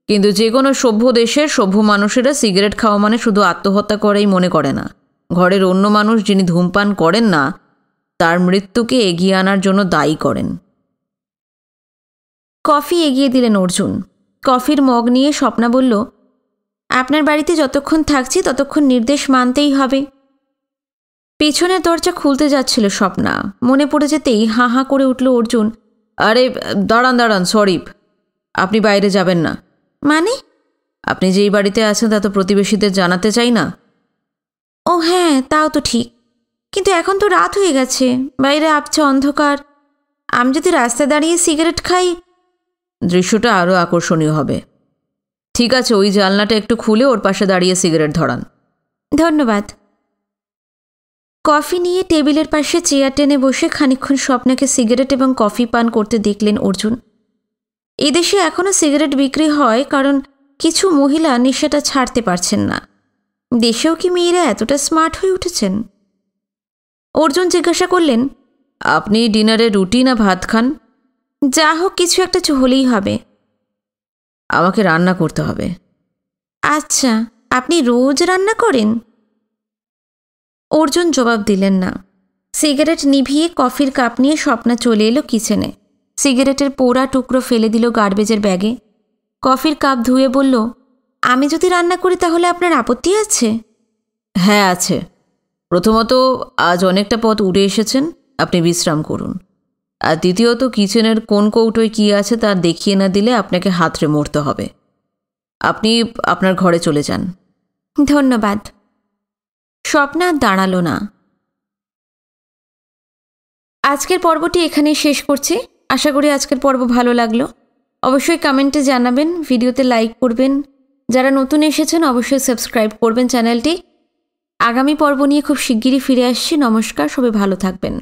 কিন্তু যে কোনো সভ্য দেশের সভ্য মানুষেরা সিগারেট খাওয়া মানে শুধু আত্মহত্যা করেই মনে করে না। ঘরের অন্য মানুষ যিনি ধূমপান করেন না তার মৃত্যুকে এগিয়ে আনার জন্য দায়ী করেন। কফি এগিয়ে দিলেন অর্জুন। কফির মগ নিয়ে স্বপ্না বলল আপনার বাড়িতে যতক্ষণ থাকছি ততক্ষণ নির্দেশ মানতেই হবে। পেছনের দরজা খুলতে যাচ্ছিল স্বপ্না। মনে পড়ে যেতেই হাঁ হাঁ করে উঠল অর্জুন। আরে দাঁড়ান দাঁড়ান সরি আপনি বাইরে যাবেন না। মানে? আপনি যেই বাড়িতে আছেন তা তো প্রতিবেশীদের জানাতে চাই না। ও হ্যাঁ তাও তো ঠিক। কিন্তু এখন তো রাত হয়ে গেছে। বাইরে আপছে অন্ধকার। আমি যদি রাস্তায় দাঁড়িয়ে সিগারেট খাই? দৃশ্যটা আরও আকর্ষণীয় হবে। ঠিক আছে ওই জানলাটা একটু খুলে ওর পাশে দাঁড়িয়ে সিগারেট ধরান। ধন্যবাদ। কফি নিয়ে টেবিলের পাশে চেয়ার টেনে বসে খানিকক্ষণ স্বপ্নাকে সিগারেট এবং কফি পান করতে দেখলেন অর্জুন। এদেশে এখনও সিগারেট বিক্রি হয় কারণ কিছু মহিলা নেশাটা ছাড়তে পারছেন না। দেশেও কি মেয়েরা এতটা স্মার্ট হয়ে উঠেছেন? অর্জুন জিজ্ঞাসা করলেন, আপনি ডিনারে রুটি না ভাত খান? যা হোক, কিছু একটা হলেই হবে। আমাকে রান্না করতে হবে। আচ্ছা আপনি রোজ রান্না করেন? অর্জুন জবাব দিলেন না। সিগারেট নিভিয়ে কফির কাপ নিয়ে স্বপ্না চলে এলো কিচেনে। সিগারেটের পোড়া টুকরো ফেলে দিল গার্বেজের ব্যাগে। কফির কাপ ধুয়ে বলল আমি যদি রান্না করি তাহলে আপনার আপত্তি আছে? হ্যাঁ আছে। প্রথমত আজ অনেকটা পথ উড়ে এসেছেন আপনি বিশ্রাম করুন। আর দ্বিতীয়ত কিচেনের কোন কৌটোয় কী আছে তা দেখিয়ে না দিলে আপনাকে হাতড়ে মরতে হবে। আপনি আপনার ঘরে চলে যান। ধন্যবাদ। স্বপ্না দাঁড়াল না। আজকের পর্বটি এখানেই শেষ করছি। আশা করি আজকের পর্ব ভালো লাগল। অবশ্যই কমেন্টে জানাবেন, ভিডিওতে লাইক করবেন। যারা নতুন এসেছেন, অবশ্যই সাবস্ক্রাইব করবেন চ্যানেলটি। আগামী পর্ব নিয়ে খুব শিগগিরই ফিরে আসছি। নমস্কার, সবাই ভালো থাকবেন।